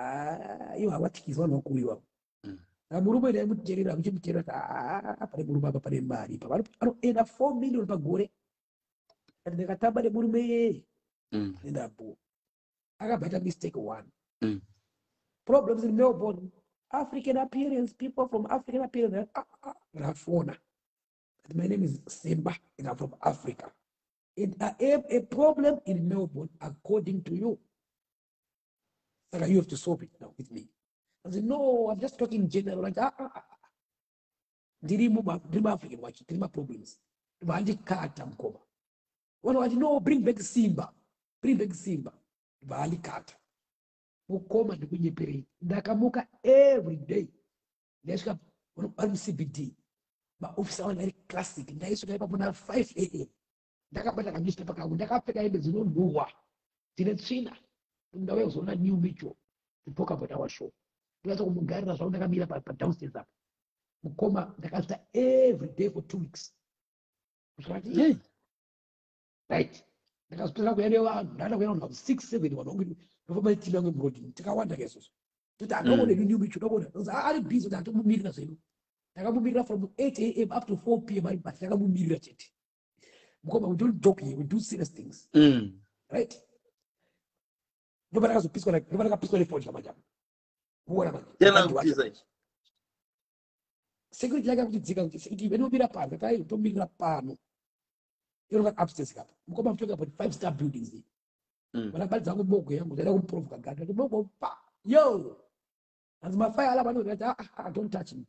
Ah, ivo havatyisi vanhu vakuriwa Mm. saka murume ndaimuteerera muchimuteerera kuti "Ah, pane murume apa pane mari ipa Vano- anoenda 4 million pagore ati ndikatamba nemurume yeye Mm. Nendapo akabata mistake one. Mm. problems in melbourne african appearance people from african appearance ah, ah, ndafona That my name is simba and i'm from africa. And i am a problem in melbourne according to you. Saka you have to solve it now with me. I said no i'm just talking general like ah, ah, ah. ndiri muma- ndiri muafrican wacho ndiri maproblems vandikata mukoma vanhu vati no bring back simba. Bring back simba vandikata mukoma ndikunyeperei ndakamuka every day. Ndaisvika vari mucbd maofisa vanhu vari classic. Ndaisvika ipapo na 5 am ndakabata kanewspaper kangu ndakapfeka hembe dzinonhuhwa dzine tsvina. Ndauya kuzoona new mitchell to talk about our show. Ndikasa kumugarira zvavo ndakamira pa- padownstairs apa. Mukoma ndakasvika every day for two weeks. Kusvika Hey. right ndakazotera kuya nevanhu ndaenda kuya vanhu six seven vanhu vangu ndofamba netimu yangu murodini tikawanda kaizvozvo toti andokone new mitchell ndokona ari busy kuti atomumirira zvedu ndakamumirira from 8 am up to 4 pm ari but ndakamumirira chete mukoma we don't joke here we do serious things. Mm. right? Ndoba ndakazopiswa na- ndoba ndakapiswa nefoni kamajama muona manje vacho. kupisa ichi security yake akuchidzika kuti security venomira pano tai tomirira pano inonga upstairs kapa. Mukoma talking about five star buildings here Mm. vanabali dzangu bogo yangu ndaida kumuprovoka ganda kuti bogo pa yo! Hanzi mafaya ala pano ndati ah ah, don't touch me.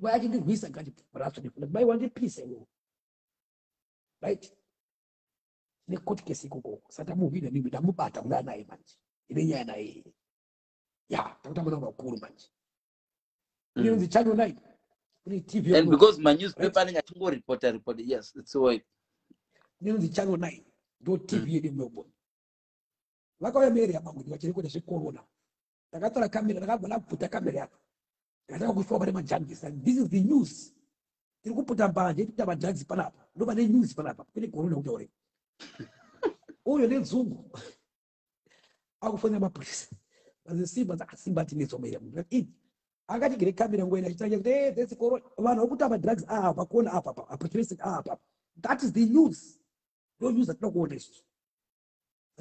Bai achindirwisa ngati raso ndifuna bai wandipisa iwewe right? Ne court case ikoko satamuhwina mimi ndamubata kudana naye manje ine nyaya naye ya takutamba makuru manje Mm. inonzi channel nine. Kune tv and yakuno. because manewspaper anenge achingoripota ripota yes it's way inonzi channel nine ndo tv yedu melbourne vakauya meri yamanguni vachirekoda zvecorona ndakatora kamera ndakabva ndabvuta kamera yacho ndakataka kushuwa pane madrugs and this is the news. Tiri kuputa mbanje tikuita madrugs panapa ndo pane news panapa kune corona kutaure uyo nedzungu akufonera mapurisa azi simba dzakasimba tinezomaira munhu akatigere kamera ngoena achitanya kuti hey, there's corona. Vanhu vari kuita madrugs apa kuona apa apa opportunistic apa that is the news ndo news atinoda kuona isusu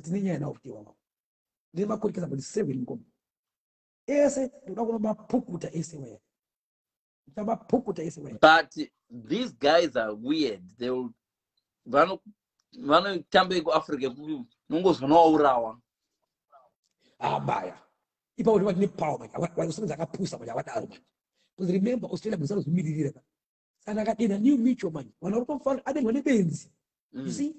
tine nyaya nawo kuti wama ndine makorikesa kuti seven ngoma ese ndoda kuona mapukuta ese waya ndoda mapukuta ese waya but these guys are weird. They will vano vanotamba kuafrica nongozwa nowaurawa abaya ipapo ndiva ndine power manje vanosonza akapusa manje avadaro manje because remember australia musanozvimiririra ka sana akadena new micho manje vanhu vari kutofanira adenwa nebenzi you Mm, see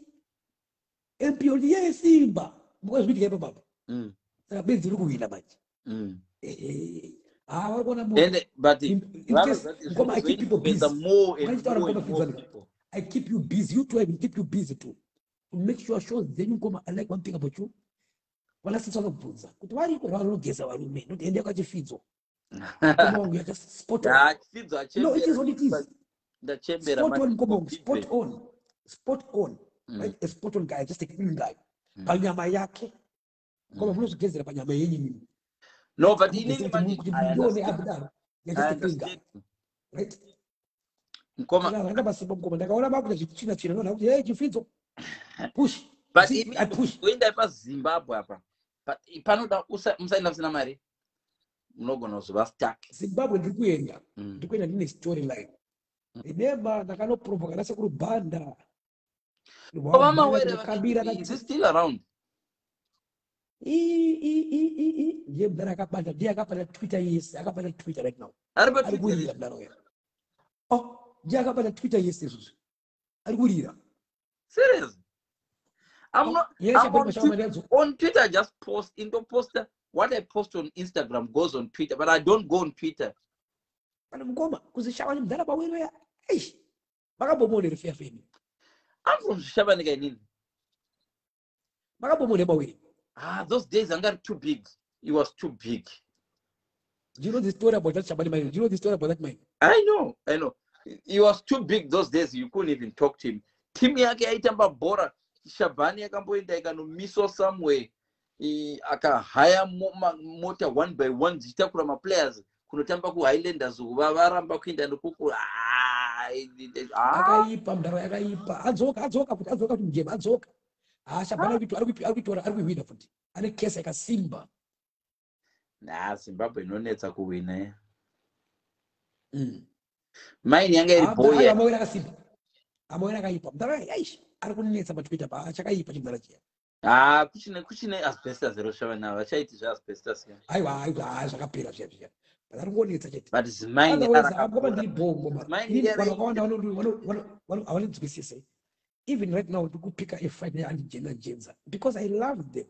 mpo ndiye simba mukazviitika ipapapa mm, saka benzi riri kuhwina manje. Mm. I keep you busy. You too, I will keep you busy too. To make sure shows then you come. I like one thing about you. Wala sisi wakubvunza kuti variko vanogeza varume? Notiende yakachifidzo mukoma wangu yaka spot on. Chifidzo no it is what it is. Spot on mukoma wangu. spot on. Spot on Mm, right a spot on guy just a clean guy Mm. panyama yake koma mm. munozogezera panyama yenyu mimi no but Amugezera inini kuti mani kuti I muone understand. abudaro I you're just a clean guy understand. right mukoma ndanga pasimba mukoma ndakaona makuita zvichina china ndoona kuti hey chifidzo push but See, imi I push kuenda pazimbabwe apa pa- panoda usa- musaenda musina mari munogona kuzova stuck zimbabwe ndiri kuenda Mm. ndiri kuenda ndine story line remember ndakanoprovoka nasekuru bhanda Ova mawere ndakabira vachi- is he still around? Ndiye mudhara akabata ndiye akabata twitter yese akabata twitter right now. Ari ari patwitter kurira mudhara uya oh ndiye akabata twitter yese isusu ari kurira serious? I'm not yeye I'm chapati on, mashama Twi- ndiyadzo on twitter I just post into poster what i post on instagram goes on twitter but i don't go on twitter. Pana mukoma kuzishava ni mudhara pawero ya eish i'm from zvishabanika inini. Makambomone mawere ah those days anga ari too big. It was too big. Do you know the story about that shabani do you know the story about that maino i know i know. He was too big those days. You couldn't even talk to him. Timu yake yaitamba bhora. Shabhani yakamboenda ikanomiso somewhere. I- akahaya mota one by one dzichitakura maplayers kunotamba kuhighlanders kuva varamba kuenda nekuku it- ah. Akaipa mudhara yakaipa. Adzoka adzoka kuti adzoka kuti mujema adzoka. Ha ari kuitora ari ari kuitora ari kuihwina futi. Ane kesi yakasimba. Nah zimbabwe inonetsa kuwina eh. Mm. maini yanga iri Ah, boy mudhara amawere akasimba. Amawere akaipa. Mudhara aish ari kunetsa patwitter pa chakaipa chimudhara chiya. Ah kuchine kuchine asbestos ero shava navo vachaiti zveasbestos ya aiwa aiwa ah, zvakapera zviya zviya but ari kungonetsa chete but zimaini otherwise angoma ndiri bongo ma Mine Inini yari- vanhu vakawanda havanonzwisise even right now ndiri kupika a5 neandijenza jenza because i love them.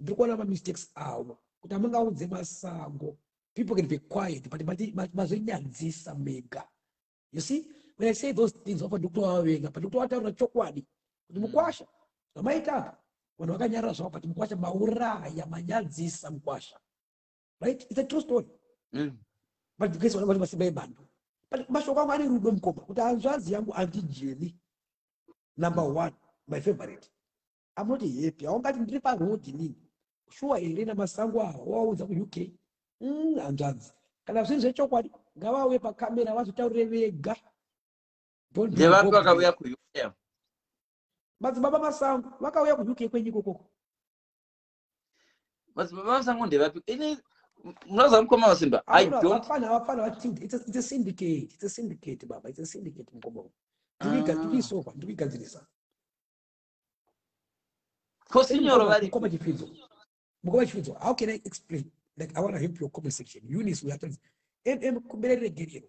Ndiri kuona mamistakes avo kuti hamungaudze masango people can be quiet but mati- ma- mazonyadzisa mega. You see? When i say those things vafa ndikutovavenga but ndikutovataurira chokwadi kuti Mm. mukwasha. Zvamaitapa vanhu vakanyarara zvavo but mukwasha mauraya manyadzisa mukwasha. Right? It's a true story Mm. guess what vanhu vasimba ebando but mashoko angu ane rudo mukoma kuti hanzvadzi yangu andijeni number one my favorite. Not happy. Aungati ndiri parodhi nini shuwa here namasango awa waudza kuuk Mm, hanzvadzi kana zvinhu zvechokwadi ngavauye pakamera vazotaurire vega. Involved. vakauya kuuk madzibaba masango vakauya kuuk kwenyu ikokoko madzibaba masango ndevapi ini munoziva mukoma masimba i don't hapana hapana vatinde it's a- it's a syndicate it's a syndicate baba it's a syndicate mukoma Ah. ndiriisova ndiriigadzirisa posinyoro vari mukoma chipfidzo mukoma chipfidzo how can i explain like i want to help your comment section unis we are telling em kumbira regerero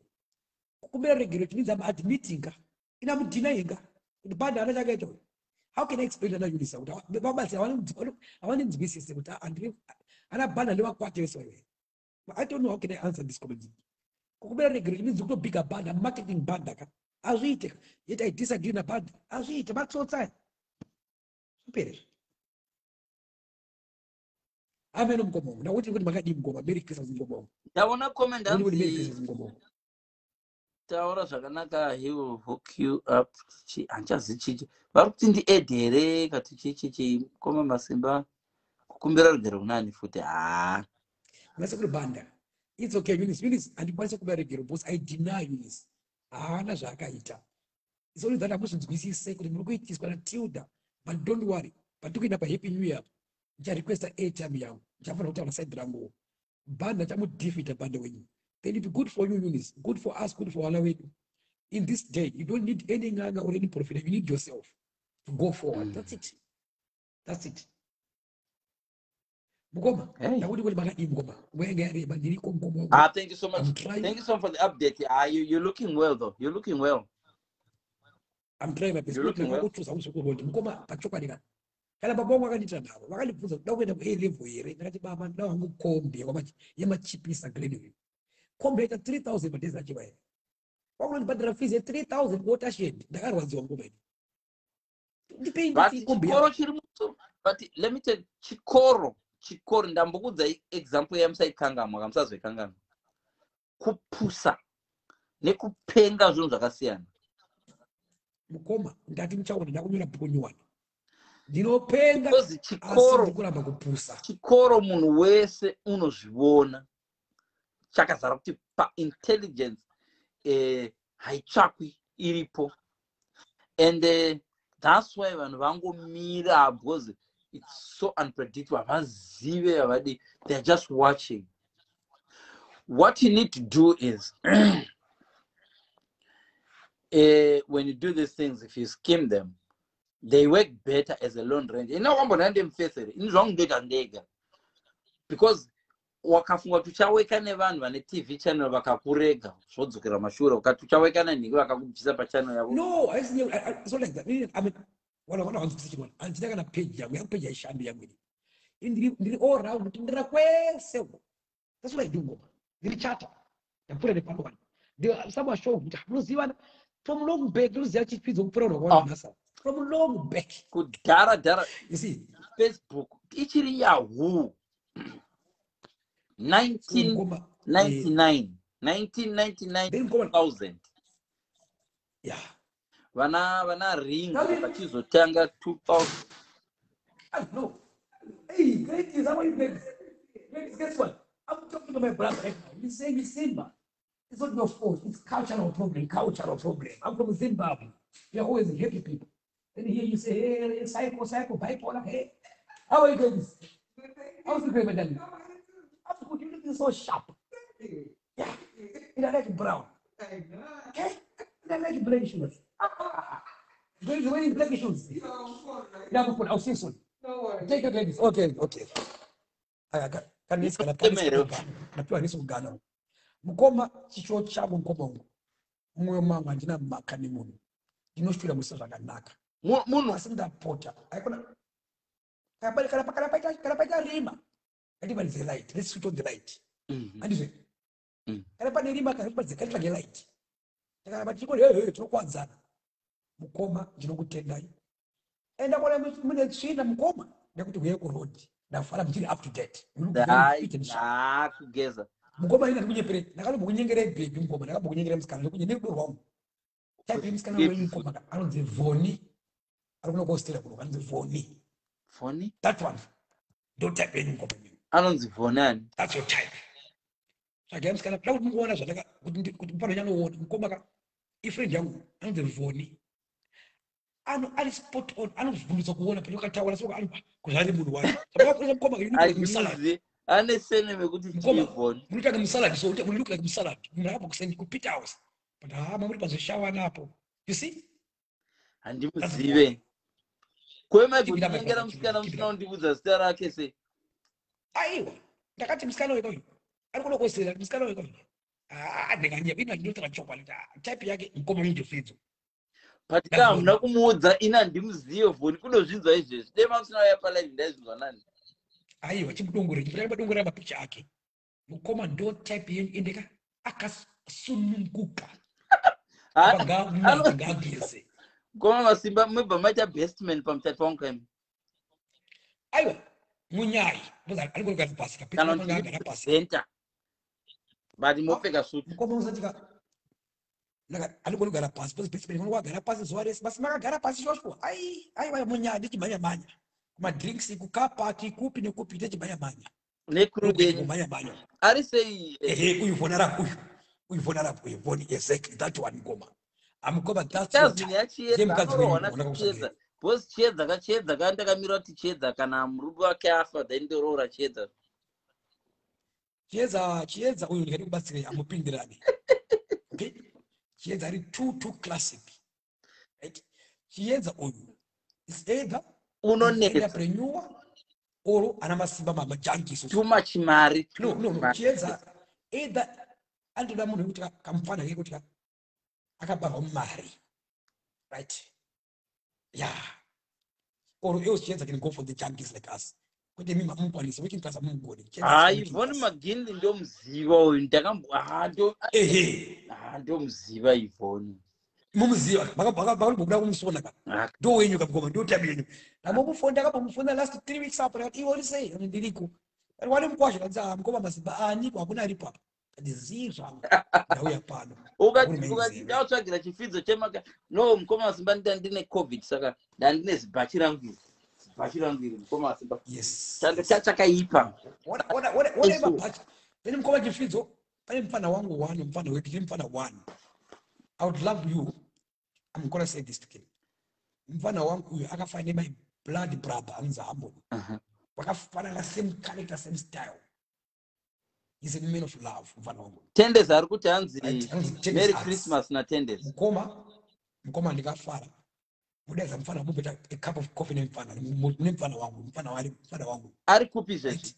kukumbira regerero it means i'm admitting ina mudinayinga kuti bhadhi ana chakaita uyu how can i explain ana unis kuti mabasa havane nzwisise kuti ana bhadhi andivakwate vese vaive i don't know how can i answer this comment? Kukumbira regerero it means kutobiga bhadhi marketing bhadha ka. Azviite yet i disagree nabhadhi azviite matsotsai upere amene mngoma umu ndakuti kuti makadii mngoma merry christmas mngoma umu ndaona comment taura zvakanaka he will hook you up. Chi handichazi chichi. Vari kuti ndiedhe here kati chichichi koma masimba kukumbira rugero kunani futi haa. Unase kuti banda its okay unis unis handikwanise kuba regero because i deny unis haana zvaakaita. Its only that hamuzinzwisise kuti muri kuitiswa natilda but don't worry. Patikuenda pahappy new year ndicharequesta airtime yangu. Ndichafanira kutaura side ranguwo banda chamudefita banda wenyu. Then it good for you unis good for us good for vana vedu in this day you don't need any nganga or any profit. You need yourself to go forward. Mm. that's it. That's it mukoma Hey. ndakuti kuti makadii mukoma mwenga yareba ndiriko mukoma wangu. ah thank you so much I'm trying. thank you so much for the update ah you, you're looking well though you're looking well I'm trying my best. You're looking well. Kutuza kuzokuronda mukoma pachokwadi kana. Kana baba wangu akandita navo. Vakandibvunza kuti kuenda ku A level here. Ndakati baba ndau hangu kombi yakwamachi yamachipisa Glenview. Kombi yaita 3000 madhezi achiva here. Kwakunondibhadhira fees ye 3000 watershed. Ndakarwadziwa ngoma ino. Ndipei but nditi kombi chikoro yangu. chiri muso but let me tell you, chikoro chikoro ndambokudzai example yamusaikangama kamusazoikangama kupusa nekupenga zvinhu zvakasiyana Mukoma ndati muchaona ndakunyora bhuku nyuwani. Ndinopenga because asi chikoro ndikuramba kupusa. chikoro munhu wese unozviona chakazara kuti paintelligence eh, haitsvakwi iripo and uh, thats why vanhu vangomira because it's so unpredictable. Havazive havadi theyare just watching. What you need to do is uh, when you do these things if you skim them they work better as a lone ranger inokwambona ndemufesere ini zvangu ndoita ndega because wakafunga kuti uchaweka nevanhu vane tv channel vakakurega zvodzokera mashure ukati uchaweka nanhingi vakakubvisa pachannel yavo No, I. I, I, not like that. I mean, Wana wana wanzi kusichi wana. Andina kana page yangu, yangu page yaishambi yangu ini. Ndiri ndiri all round, ndira kwese uko. That's what I do ngoma. Ndiri chata. Ndapura ne pano wana. Ndiri sama show kuti munoziva na from long back ndinoziva chipfidzo kupura Ah. unokuona nasa. From long back. kudhara dhara You see, facebook ichiri yahoo 1999 ngoma. eh, 1999 Then ngoma. 2000 Yeah. Vana vana ring vachizotanga 2000 I know. Hey, great is how you make. Ladies, guess what? I'm talking to my brother right now. He's saying it's Simba. It's not your fault. It's cultural problem. Cultural problem. I'm from Zimbabwe. We're always happy people. Then here you say, hey, psycho, psycho, bipolar. Hey, how are you doing this? How's the great madam? I'm good. You're looking so sharp. Yeah. You don't like brown. Okay? You don't like black shoes. Ah. You're wearing black shoes. Yeah, I'm good. I'll see you soon. Take it, ladies. Okay, okay. Aya, ka- kanisa kana kanisa kugana. Napewa niso kugana. Mukoma chicho changu mukoma wangu. Mwoyo mangu handina maka nemunhu. Ndinosvira musa zvakanaka. Mu- munhu Asi ndapota. Haikona. Kana pa- kana pa- kana paita kana paita rima. Ngatiparidze light. Let's switch on the light. Mhm. Handizve. Mm. Kana pane rima kana pane light. Kana pati chiko hey hey tinokwadzana. Mukoma ndinokutendai. Enda kona mune tsvina mukoma. Ndekuti uye kurodi. Ndafara muchiri up to date. Muri kubva Hai, fit and sharp. haa, kugeza mukoma ina ndikunyepere ndakambokunyengera ibhebhi mukoma ndakambokunyengera musikana ndokunye nerudo rwangu taipi musikana wenyu mukoma anonzi vhoni ari kuno kostera kuno anonzi vhoni foni that one ndo type yenyu mukoma yenyu anonzi vonani that's your type tsvagai musikana kuda kuti mukuona zvandaka kuti pano chanoona mukoma ka ifriend yangu anonzi vhoni ano ari spot on anozvundutsa kuona pane wakataura soko ano kuzvati munhu wacho saka mukoma ka you look like musalad hazvizi ane sene mekuti Mukoma. chivhoni You look like a salad, so you look like a salad. Mnarapa kuseni ku Peter House. But ah, mamuri pazoshawa napo. You see? handimuzive kwemaibvo Keep it up, my tinyengera brother, keep it musikana up, keep it musina up. kundibudza zita rake se aiwa ndakati musikana weka uyu ari kulokosera musikana weka uyu ndikanyepinda ndinotaura chokwadi type yake mukoma mujofidzo but what- hamuna kumuudza ina handimuzive foni kunozvinzwa izvezvi. Dei musina waya palive ndaizvinzwa nani? Aiwa chimudongore chimadongore mapicha ake. Mukoma ndo type yenyu endeka akasununguka. Ngageze. Koma masimba mebva maita bestman pamuchato wangu kaimi aiwa munyai. Ari kurogara pasi kana kapesa kuti agara pasi. but mopfeka suti mukoma usatika ari kurogara pasi pesi wagara pasi zuva rese. Basi makagara pasi shosho ai aiwa munyai ndichimhanya manya kumadrinks kukapaki kupi nekupi kumhanya manya ari sei eh, ehe uyu fona rap uyu uyu fona rap uyu foni exactly that one mukoma amukoma that's your chazini type. yachiedza Semukadzi wenyu anorohwa unaka nachiedza kusagira. bhosi chiedza kachiedza kaa ndakamirira kuti chiedza. Kana murume wake afa then ndoroora chiedza chiedza chiedza uyu ndikadi kubatsirei amupindirani chiedza ari too too classic. Right? Chiedza uyu is either unonetsa entrepreneur or ana masimba mamajankiso too much mari no no mari. chiedza either andoda munhu wekuti ka- kamufana keke kuti ka- akabarwa mumari. Right? Yeah. Or else chiedza can go for the junkies like us kwete mimi mukwanisa working class amumugoni Chiedza is hai working ivhoni class. magindi ndomuziva uyu ndakambo ah, ndo- ehe ah, ndomuziva ivhoni mumuziva vakakuda kumusona ka Ah, ndo wenyu kamukoma ndo tabi yenyu ndambomufonda akambomufunda last three weeks apo ndakati iwe urisei ani ndiriko mkwasha kadzi ah mukoma masimba aniko hakuna aripo apa kati zii zvangu ndauya pano ukati Hurumende ukati zive. ndautsvagira chifidzo chemaka no mukoma wasimba ndida ndine covid saka ndandine zibhachi rangu iri zibhachi rangu iri mukoma wasimba yes chando mabhachi then mukoma chifidzo pane mufana wangu one mufana wetu tine mufana one. I would love you. I'm gonna say this to him mufana wangu uyu akafa my blood brother anonzi hambo Aha. wakafanana same character same style. He's a man of love mufana wangu. Tendezi ari kuti hanzi merry christmas natendezi mukoma mukoma ndikafara mudaidza mufana mubeta a cup of coffee nemufana mune mufana wangu mufana wari mufana wangu. Ari kupi right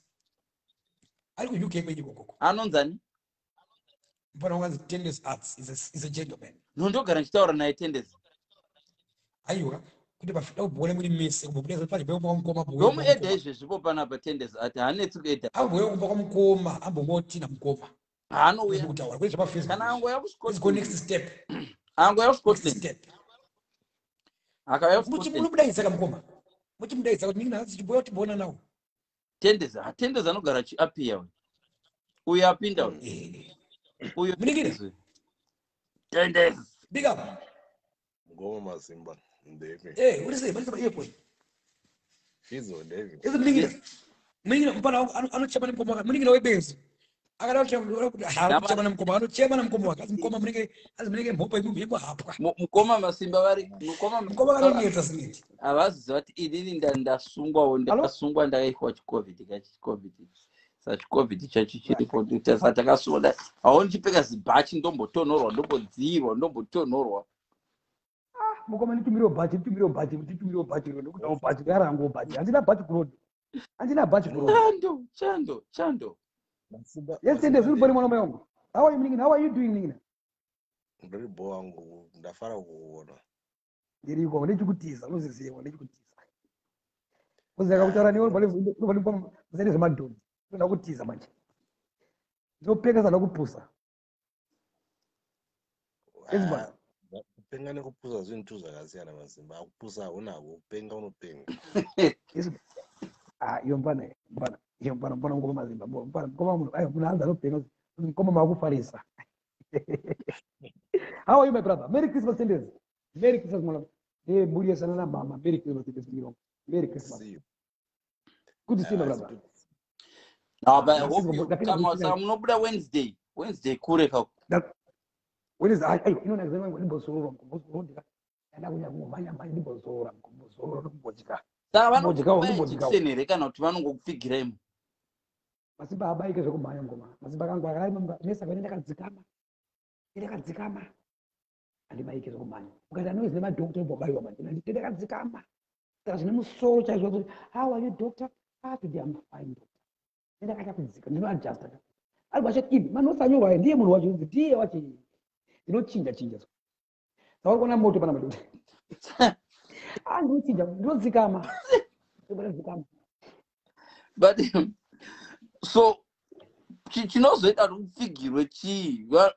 ari ku uk kwenye kokoko anonzani mufana wangu anzi tendes arts is a, is a gentleman. Nhondogara ndichitaura naye tendezi aiwa kuti pafida kubhuone muri mese kumbobudeza paje peumba kwamukoma ndomuedha izvezvipo panapa tendezi ati haanetsi kuedha ambouya kumba kwamukoma ambongoti namukoma haanouya kutaura kune zvapafacebook kana go kuscotland next step. Angouya next kuscotland step akauya Muchi- kuscotland munomudaidza kamukoma. Muchimudaidza kuti ningi nhasi chibhuya kuti timbona nawo. Tendezi tendezi anogara achiapiya uyu? Uyu apinda uyu? Eh, uyu uyu. tendezi big up ngoma mazimba ndeve Eh, uri sei manisaba iye kwe fizo ndeve ezi muningire muningire mupana wangu ano- anochema nemukoma wake muningire webenzi akada kuti hakuchema nemukoma anochema nemukoma wake asi mukoma munenge asi munenge mhopo yemuhapwa Mu- mukoma masimba vari mukoma mukoma kanonetsa sineti havaziziva kuti inini nda- ndasungwawo ndakasungwa ndakaiswa chicovid sa chicovid chacho chiripo sa takasungwa hawo ndichipfeka zibhachi ndombotonhorwa ndombodziirwa ndombotonhorwa mukoma nditumiriwo bhachi nditumiriwo bhachi nditumiriwo bhachi ro nekuti bhachi yarango bhachi. Handina bhachi kurodi handina bhachi kurodi chando chando chando masimba yes tende zviri boni mwana wangu. How are you ningina how are you doing ningina ndiri bo wangu ndafara kuona ndiriko ndechikutiza unoziziva ndechikutiza. Kuzeka kutaura newe unofanira zvemadhonzi unoda kutiza manje. Ndinopengesa nokupusa bwana. Ah, kupenga nekupusa zvinhu tu zvakasiyana mazimba. Akupusa haunako kupenga unopenga. Ah, iyo mbana mbana iyo mbana mbana ngoma mazimba mbana mbana ngoma munhu ayo munhu anza nopenga ngoma makufarisa how are you my brother merry christmas tenders merry christmas mwana eh mburi yesana na mama merry christmas tenders milongo merry christmas See you. good to see you my Ah, brother Ah, but I Nasi hope you ngombo- ndapinda come out. kuchina- Saka munobuda wednesday wednesday kure kako when is ayo inona zema ndimbozorora mkombozorora ndika enda kunya kumanya manya ndimbozorora mkombozorora ndokumbojika saka Ndimbojikawo, vanokupai ndimbojikawo. jekiseni here kana kuti vanongokupfigiraimu masimba abaike zvekumhanya ngoma. Masimba kangu akaimesa kane ndakadzikama. Ndakadzikama. Handibaike zvekumhanya. Ukati anoizi nemadhokta obobaiwa manje ndakadzikama. Saka zvine musoro chaizvo kuti how are you doctor? Ah today i'm fine doctor. Ndakata kudzika. Ndinoadjusta ari vachati ini manosi anyorwa ndiye munhu wacho. Ndiye wacho. Ndinochinja chinja sauri kuona moto pana madota ah ndinochinja. Ndinodzikama ndinodzikama but so chi- chinozoita kuti upfigirwe chii? Va-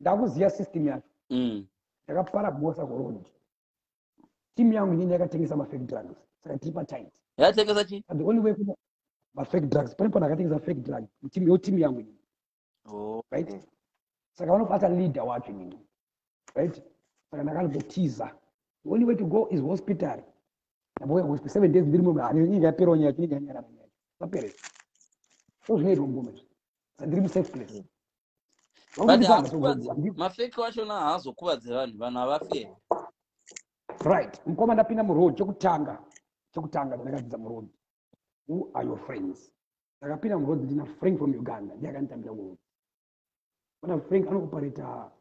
ndakuziva system yacho Mm. ndakapara bhosa kuroad timu yangu inini yakatengesa mafake drugs. Saka tiri patight yatengesa chii the only way kuno mafake drugs. Pane pano akatengesa fake drug. Timu yotimu yangu inini. Oh. right? Saka vanobata leader wacho inini. Right? Saka ndakandotiza the only way to go is hospital. Ndamboya hospital seven days ndiri mume inenge yaperawo nyaya yacho inenge yanyarara nyaya yacho zapere so zvinoitwa ngoma izvi saka ndiri musafe place sokuzwa. mafeki wachona haazokuvadze vanhu vanhu havafi here right. Mukoma ndapinda muroad chekutanga chekutanga ndakadzidza muroad. Who are your friends? Ndakapinda muroad ndina frank from uganda. Ndiye akanditambira muroad. Mana frank anokuparita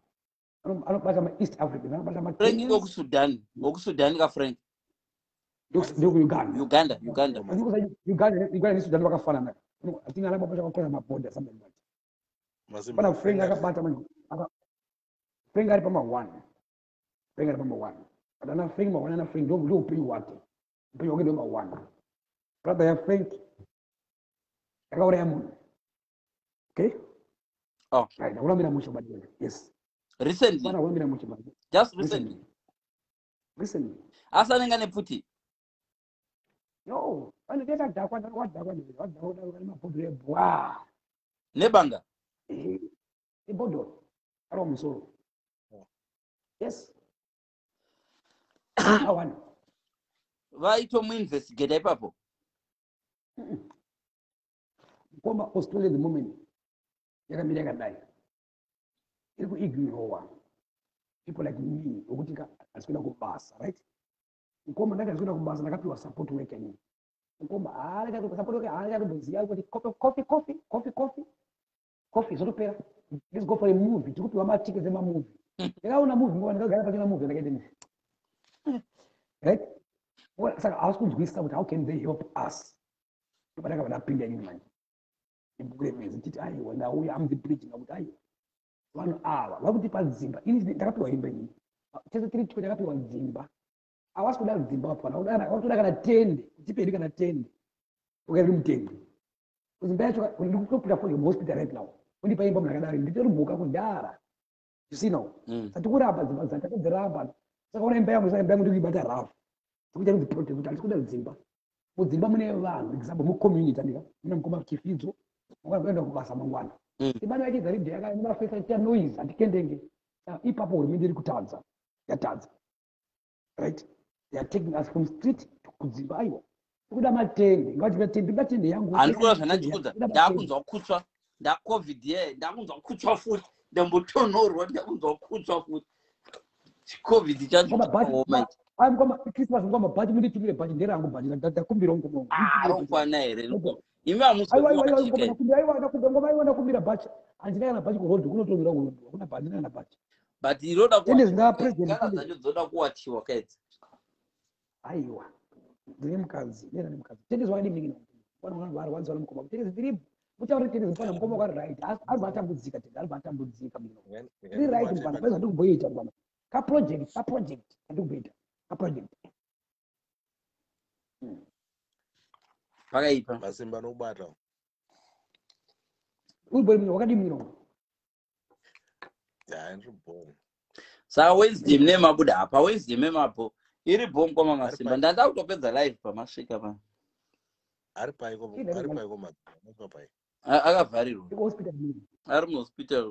ano- anobata maeast african anobata frank ngokusudan ngokusudan kafrank ndekuuganda uganda. Uganda uganda nesudan vakafanana atinga anababa chakakora mabhodha something like pana frank akabata frank ari pama one. Frank ari pama one. But ana frank ma one ana frank ndo upenyu hwake upenyu hwake ndo ma one. Brother ya frank akauraya munhu okay? Oh. right ndakurambira musha badira yes. Recently. Just recently. recently. Recently. Asi anenge ane pfuti no deta dhakwa wadhakwa wadhakwa wadhakwa mabhodho ebwa nebanga? Ibhodhoro ari wamusoro Oh. yes. Awana vaitomuinvestigata ipapo? Komba australia the moment yakamira yakadai. Iri kuignorowa people like me wekuti asikuenda kubasa right mukoma ndanga asikuenda kubasa ndakapiwa support work ini mukoma support work haachatoziva kuti coffee coffee coffee coffee. Coffee coffee zvotopera let's go for a movie. Tikupiwa matickets emamovie ndakaona movie ngova ndakagara pachina movie ndakaita right Well, saka havasi kunzwisisa kuti how can they help us? Ndopandakabva ndapinda ini manje ibhukuremezi titi aiwa ndauya am the bridge. Ngakuti aiwa vanhu ava vakutipa dzimba ini ndakapiwa imba inini tese tiri twe ndakapiwa dzimba havasi kuda dzimba vapana vakutoda kana tende kutipedi kana tende ukairi mutende. Dzimba yacho ndikutopita for hospital right now. Undipa imba munhu akadari nditori mhuka kudhara. You see now Mm. satikuramba dzimba dzatatodziramba saka una imba yangu imba yangu ndikuibata rafu. Tikuita kudziprotect kuti handisi kuda dzimba mudzimba mune vanhu example mucommunity andika mune mukoma chifidzo makaenda kubasa mangwana. Mm. ibana yachidza ridhe yakamafesa tia noise hatikendenge Ah, ipapo hurumende iri kutadza yatadza right they are taking us from street to kudzimba aiwa tikuda matende ngati matende matende yangu. Tikuda matende. ndakunzwa kutsva ndacovid ye ndakunzwa kutsva futi ndambotonhorwa ndakunzwa kutsva futi chicovid chacho Ngoma bhachi- chakaoma ichi Ah, ngoma christmas ngoma bhachi munditumire bhachi nderangu bhachi ndakumbirawo ngoma arongwana here imi aiwa aiwa aiwa hamuzi ngoma nakumbira aiwa nakumbira ngoma aiwa nakumbira bhachi handina kana bhachi kurodhi kunotonera kurodhi hakuna bhachi handina kana bhachi but gara tende. dzacho dzoda kuwatiwa kaidzi aiwa. Ndine mukadzi ndina mukadzi. Tendezi wakadimikina pana vanhu varwadzi vari mukoma tendezi tiripo mutaure tendezi pana mukoma wakari right. Ari vatambudzika tendezi ari vatambudzika mino tiri right mupana paiza ndikuboita mupana kaproject kaproject andikuboita kaproject pakaipa masimba nokubata uribori mino wakadimikina ya ndiri saka wednesday mune mabuda apa wednesday memapo iri bhom kwama masimba ndanda kutopedza live pamasvika pa ari paiko ari paiko masimba pai A- akavharirwa. Ndikuhospital mino ari muhospital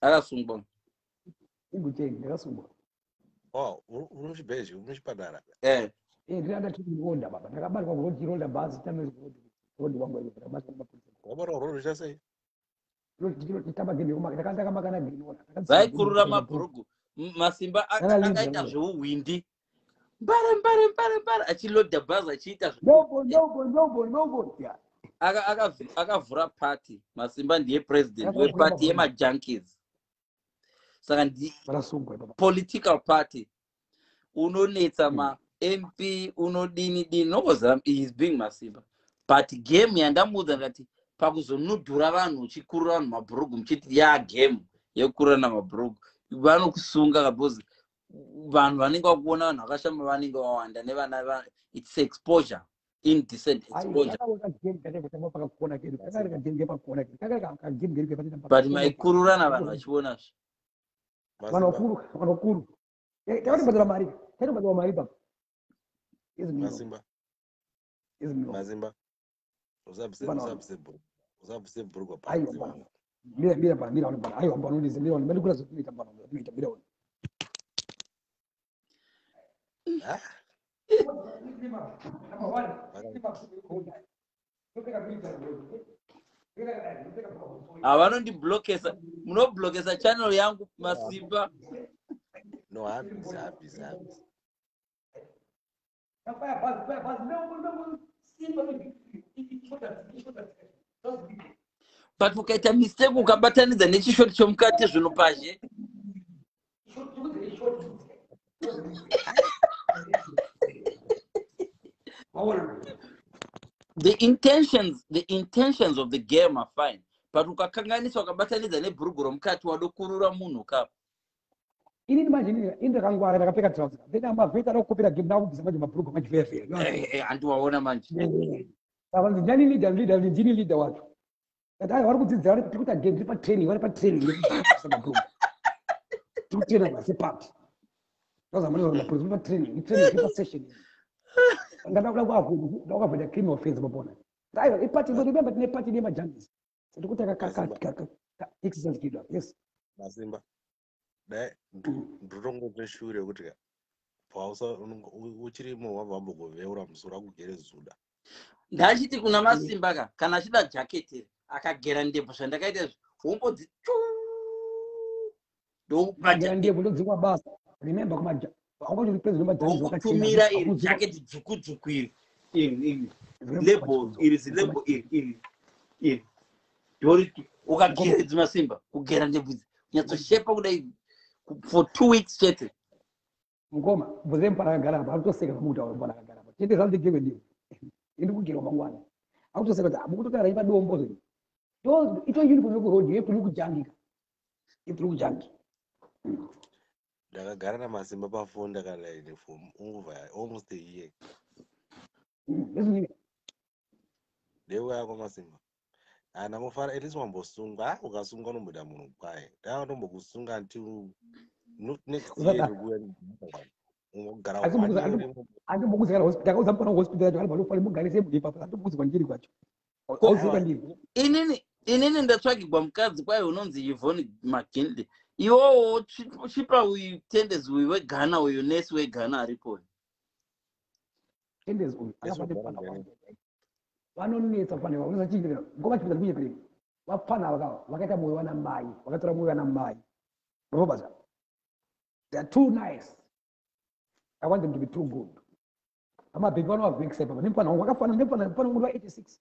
akasungwa. Inguteni ndakasungwa oh uri muchibheji uri muchipatara. Eh ndinanda tironda baba. Ndakabatwa kurodi chironda bhazi tamezi kurodi wangu ndakabatwa nemapolisa wabatwa roro chasei ndakandakamakana grinona vaikurura mabhurugu. Masimba akaita rudo. Mbare mbare mbare mbare achilodha bhazi achiita akavhura pati masimba ndiye president wepati yemajunkies saka political party. Unonetsa mamp unodini dini nokoza is being masimba but game yandamuudza ndikati pakuzonudhura vanhu uchikurira vanhu mabhurugu muchiti ya game yekukurana mabhurugu. Vanokusunga kabcause vanhu vanenge vakuona vanhu vakashama vanenge vawanda nevana va- its exposure indecent exposure. but maikururana vanhu vakuru vakuru mari taitobhadhara mari baba bhurugwa mira mira mira aiwa mira ndikula zvinoita bana ndinoita mira bana Ah, havanondiblokesa munoblokesa channel yangu masimba no habvisi habvisi habvisi but ukaita mistake ukabatanidza nechishoti chomukati zvino pazhe the intentions the intentions of the game are fine but ukakanganisa ukabatanidza nebhurugu romukati wadokurura munhu kapa inini manje ini ndakangwara ndakapfeka trouser then amavheta ndakukopera game ndakubvisa manje mabhurugu machifeyafeya handiwaona manje. Saka ndinani leader leader ndini leader wacho kati ai vari kudzidzira vari tiri kuita game tiri patraining vari patraining yekubvisa mabhurugu tiri kutraina masepati tazamani mabhurugu tiri patraining ni training tiri pasession ndadakuda kuavoid ndakavoida criminal offense mabona aiwa ipati remember tine pati nemajangisi tiri kuita ka- ka- ka- ka- ka- exercise kidwa yes. Masimba dai ndotongoti shure kuti pausa uchirimo wabva wambogoveura musoro akugere zuda. Ndachiti kuna masimba ka kana achida jaketi akagera ndebvu zvandakaita izvi wombodzi ndira ndiyebo ndodzingwa basa. Remember kumaja aungati president wemajangisi ndokutumira iri jaketi dzvuku dzvuku iri iri. Iri lebo iri zilebo iri iri iri. Ndoriti ukagera idzi masimba kugera ndebvu idzi kunyatsoshepa kudai for two weeks chete mukoma bvuze mpana akagara apa akutoseka pamutaura mpana akagara apa. Chete zvanzi ndiwe indi kugerwa mangwana akutoseka kuti mukutogara ipadombo zve. Ndo ito uniform yekurodi yekuri kujangika. Yekuri kujangi ndakagara namasimba pafoni ndakadaine for over almost a year. Ezvimwe ndeu yako masimba? Ana mufana at least wambosungwa ah ukasungwa unomboda munhu kwaye. Ndanga tombokusunga until not next Uzata. year ndikuya ungogara Asi one mukuza- year andi- uri- andimbokudzikana hospital akauza mpana hospital acho alibva lofana mugarise munhu ipapo andimbokudzikwa ndiri kwacho. Auziva ndiri inini inini ndatsvagirwa mukadzi kwai unonzi yvonne mcginley iwowo chi- chipa uyu tendezi uyu weghana uyu nesi weghana aripo tendezi uyu Yes, akafane wabara mpana njani? vanonetsa fane vanonetsa chiindira ngoma chipinza kunyepere vapfana vaka vakaita mwoyo wana mai vakatora mwoyo wana mai robaza they are too nice. I want them to be too good. Amabhebi vanovavhekisa ipapa nemfana wangu vakafana nemfana mfana wangu wa86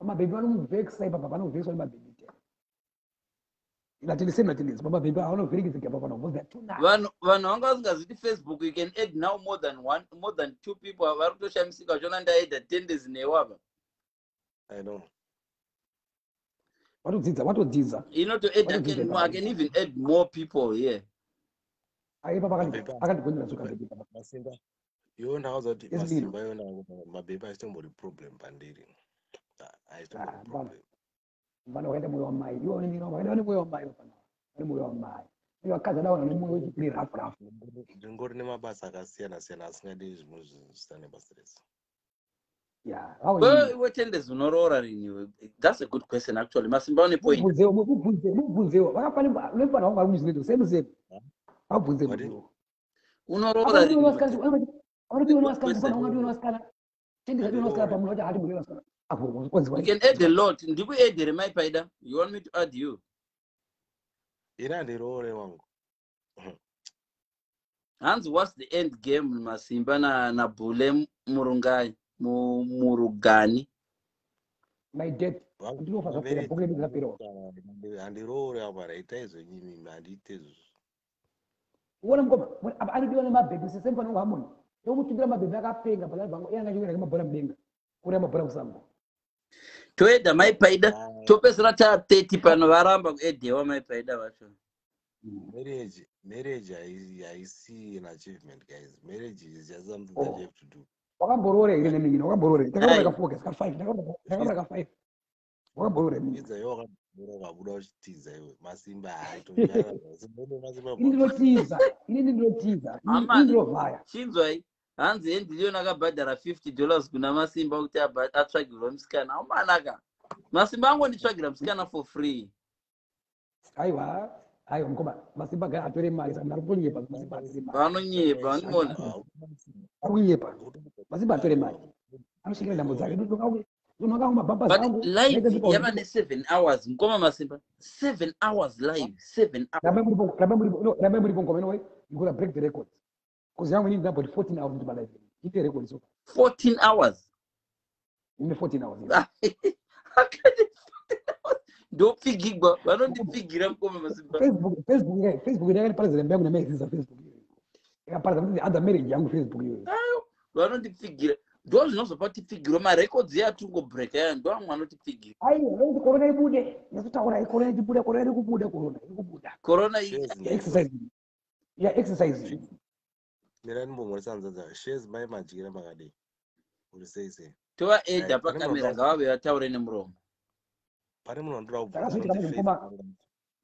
amabhebi vanomuvhekisa ipapa vanovhekiswa nemabhebi te ilatendese mlatendese pamabhebi avanovherekedzeka ipapa vanhu because they are too nice vanhu vanhu vanga vasingaziti facebook you can add now more than one more than two people. Vari kutoshamisika vachiona ndaedha tendezi newava i know. Vatodzidza vatodzidza you know to add I What can, is it I can even add more people here. Aipapa Mabhebi- akatigondera zvikabhebi ipapa masimba iwo ndakauza kuti Yes, masimba iwo mabhepa achitombori problem pandiri. Ah, achitombori bana. problem vana vakaita mwoyo wamai ivo vanomira vakaita vane mwoyo wamai vafana vane mwoyo wamai ivo vakadzi adava vane mwoyo wechipiri rafu rafu ndingori nemabasa akasiyana siyana asingadi zvimwe zvisina nebasa rese Wewe tendezi unoroora rini that's a good question actually masimba une point mubvunzewo mubvunzewo vakafana nepana vangu vari muzvinedo same same vabvunze unoroora rini vasikana vangadiwa vasikana pamunhu vacho hati mudiwa apo you kwanzi can add a lot. Ndikuedhere mai paida. You want me to add you? Ini handiroore wangu. Hanzi what's the end game masimba na nabhule murungai mu- murugani? My debt Wangu- ndinofa zvapera bhuku redu rinaperawo handiroore apara itai zvenyimimi handiite izvozvo uona mukoma apa anodiwa nemabhebhi sesemfana wangu hamoni tomutimbira mabhebhi akapenga palavangu iye angachiwira mabhora mudenga kuri mabhora musango toedha maipaida Ah, topedzisira taa 30 pano varamba kuedhewa maipaida vacho. Marriage marriage hai- haisi an achievement guys. Marriage is just something Oh. that you have to do. Wakamboroora here nemingine wakamboroora Ai. takabaraka focus ka five takabaraka five wakamboroora mingine idza iwe wakabura ukabuda uchitiza iwe. Masimba ini ndinotiza ini ndinotiza ini Amani. ndinovhaya chinzwai hanzi hendilioni akabhadhara 50 dollars kuna masimba kuti atsvagirwa musikana. Aumanaka masimba angonditsvagira musikana for free. Aiwa aiwa mukoma masimba gaya atore mari saka atore mari vanonyepa ndimona ari kunyepa masimba atore mari. Anosvikira ndambo dzake. Yava ne7 hours. Mukoma masimba 7 hours live. 7 hours. rambe muripo ngoma inowe ngura break the record kuzi yangu inini ndaboti 14 hours ndi palive ite record so. 14 hours? Ine 14 hours Akati 14 hours. ndopfigigwa vanondipfigira mukoma masimba facebook facebook ile facebook ile yakaniparadza rembe yangu namaizisa facebook iyo yakaparadza kuti other marriage yangu facebook iyo vanondipfigira ndo zvinozopa tipfigirwa marekodzi yatungobreaka ya ndo amwe anotipfigira aiwa kuti corona ibude? Yatotaura corona ichibuda corona iri kubuda corona iri kubuda korona exercise ya exercise mira ndimbomoresa nzadza shares mai madyira makadii uri sei sei. Tovaedha Right. pakamera ngavave vataure nemuromo pane munhu wandira Takazviti kama mukoma-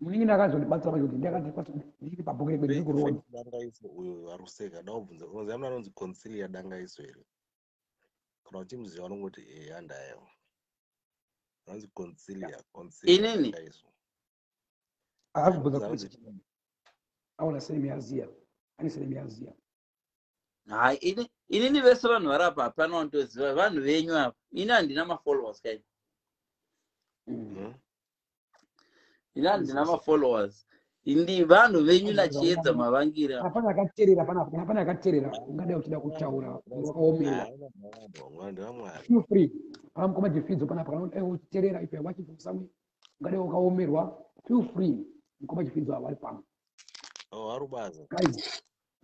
munini akazondibatsira pacho kuti ndakati ndiri pabhuku rekwe ndiri kuroona dangaiso uyo ari kuseka da kubvunza unoziva munhu anonzi consilia dangaiso here kana uchimuziva unongoti e handayo anonzi consilia Inini? dangaiso akazvibvunza kuti aona senemiyaziya ani senemiyaziya hai ini inini vese vanhu vari apa hapana wandoziva vanhu venyu apa ini handina mafollowers kai. Ini handina mafollowers. Ndi vanhu venyu nachiedza mavangira. hapana akateerera pana- hapana akateerera. Ungadai uchida kutaura wakaomera. feel free. Pana mukoma jifidzo panapa kana dai uchiteerera if you're watching from somewhere ungadai wakaomerwa feel free. Mukoma jifidzo ava ari pano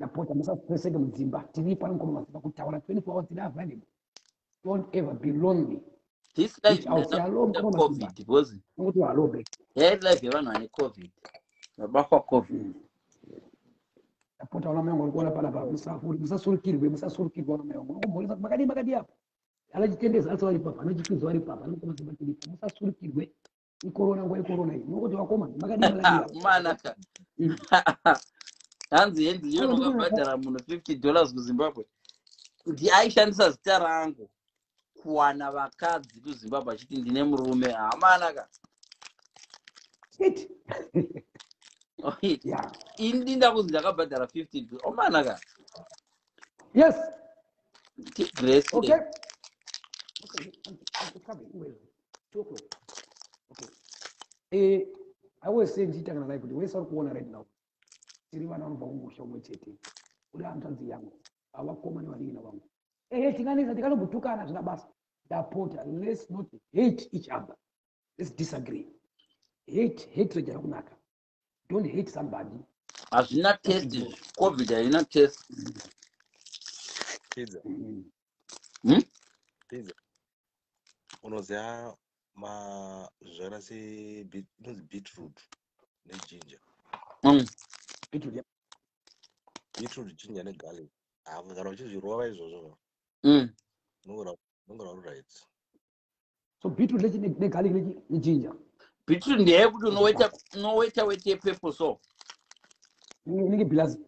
ari kubaza guys ndapota musapeseke mudzimba tiri pano mukoma maziva kutaura 24 hours tiri available don't ever be lonely this life Which I'll say hello, ndana mukoma covid Masimba. because nokuti walobe yairi life yevanhu vane covid vabatwa covid ndapota wana mayangu alikuona panapa musafuri musasurukirwe musasurukirwe wana mayangu mangomboresa makadi makadi apa anachitendeza asi vari papa anachifidzo vari papa anokoma masimba tiripo musasurukirwe ikorona nguva ikorona iyi nokuti wakoma makadi makadi manaka hanzi hendilioni wakabhadhara munhu 50 dollars kuzimbabwe. Aishandisa zita rangu kuwana vakadzi kuzimbabwe achiti ndine murume hamanaka ini dinda kunzi ndakabhadhara 50 do- omanaka yes. Tigrace okay. Okay it's coming well two o'clock. Okay. Eh i was saying live kuti wese ari kuona right now tiri vana vanobva kungusha umwe chete. Uri hanzvanzi yangu avakoma nevaningina vangu ehe tinganisa tikanobvutukana zvina basa. Ndapota let's not hate each other. Let's disagree. Hate hatred yakunaka don't hate somebody. Hazvina test covid haina test. Pizza. Mhm. pizza. Unoziva ma zvakaita se inonzi beetroot nejinja beetroot jinja negarlic avo kana uchizvirova izvozvo. Mm. unongora uri right so beetroot lechi ne- negarlic lechi nejinja beetroot ndeyekuti unowaita unowaita weti yepepo so. Inenge bilazi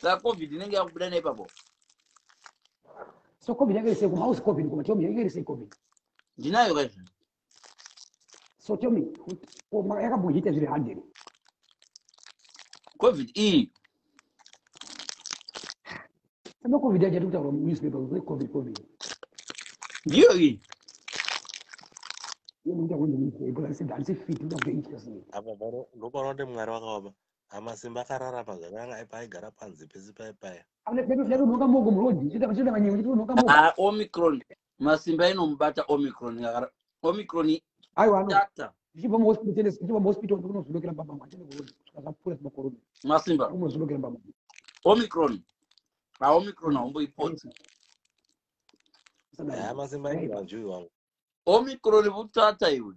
saka covid inenge yakubuda neipapo so covid yakairi sei kuma hausi covid kuma tell me yakairi sei covid. Ndinayo kaizvo so tell me koma yakambozviita zviri hundred covid iyi sema covid yacho yati kutaura munewspaper kuti covid. Covid ndiyo iyi ndopano kuti mwari wakaoma amasimba akararama zvakanga paaigara panze pese paipaya ndatonhoka mogo mulodhi chita manyewe chitonhoka mogo Ah, omicron masimba inomubata omicron omicron aiwa ano tata ndichibva muhospital tende ndichibva muhospital ndikunozolokera mbamama atende kurodi kusvika zvapfuura semakorona masimba ndikunozolokera mbamama omicron aomicron haumboipotsi ya masimba ainjanjui wangu omicron vutata iwe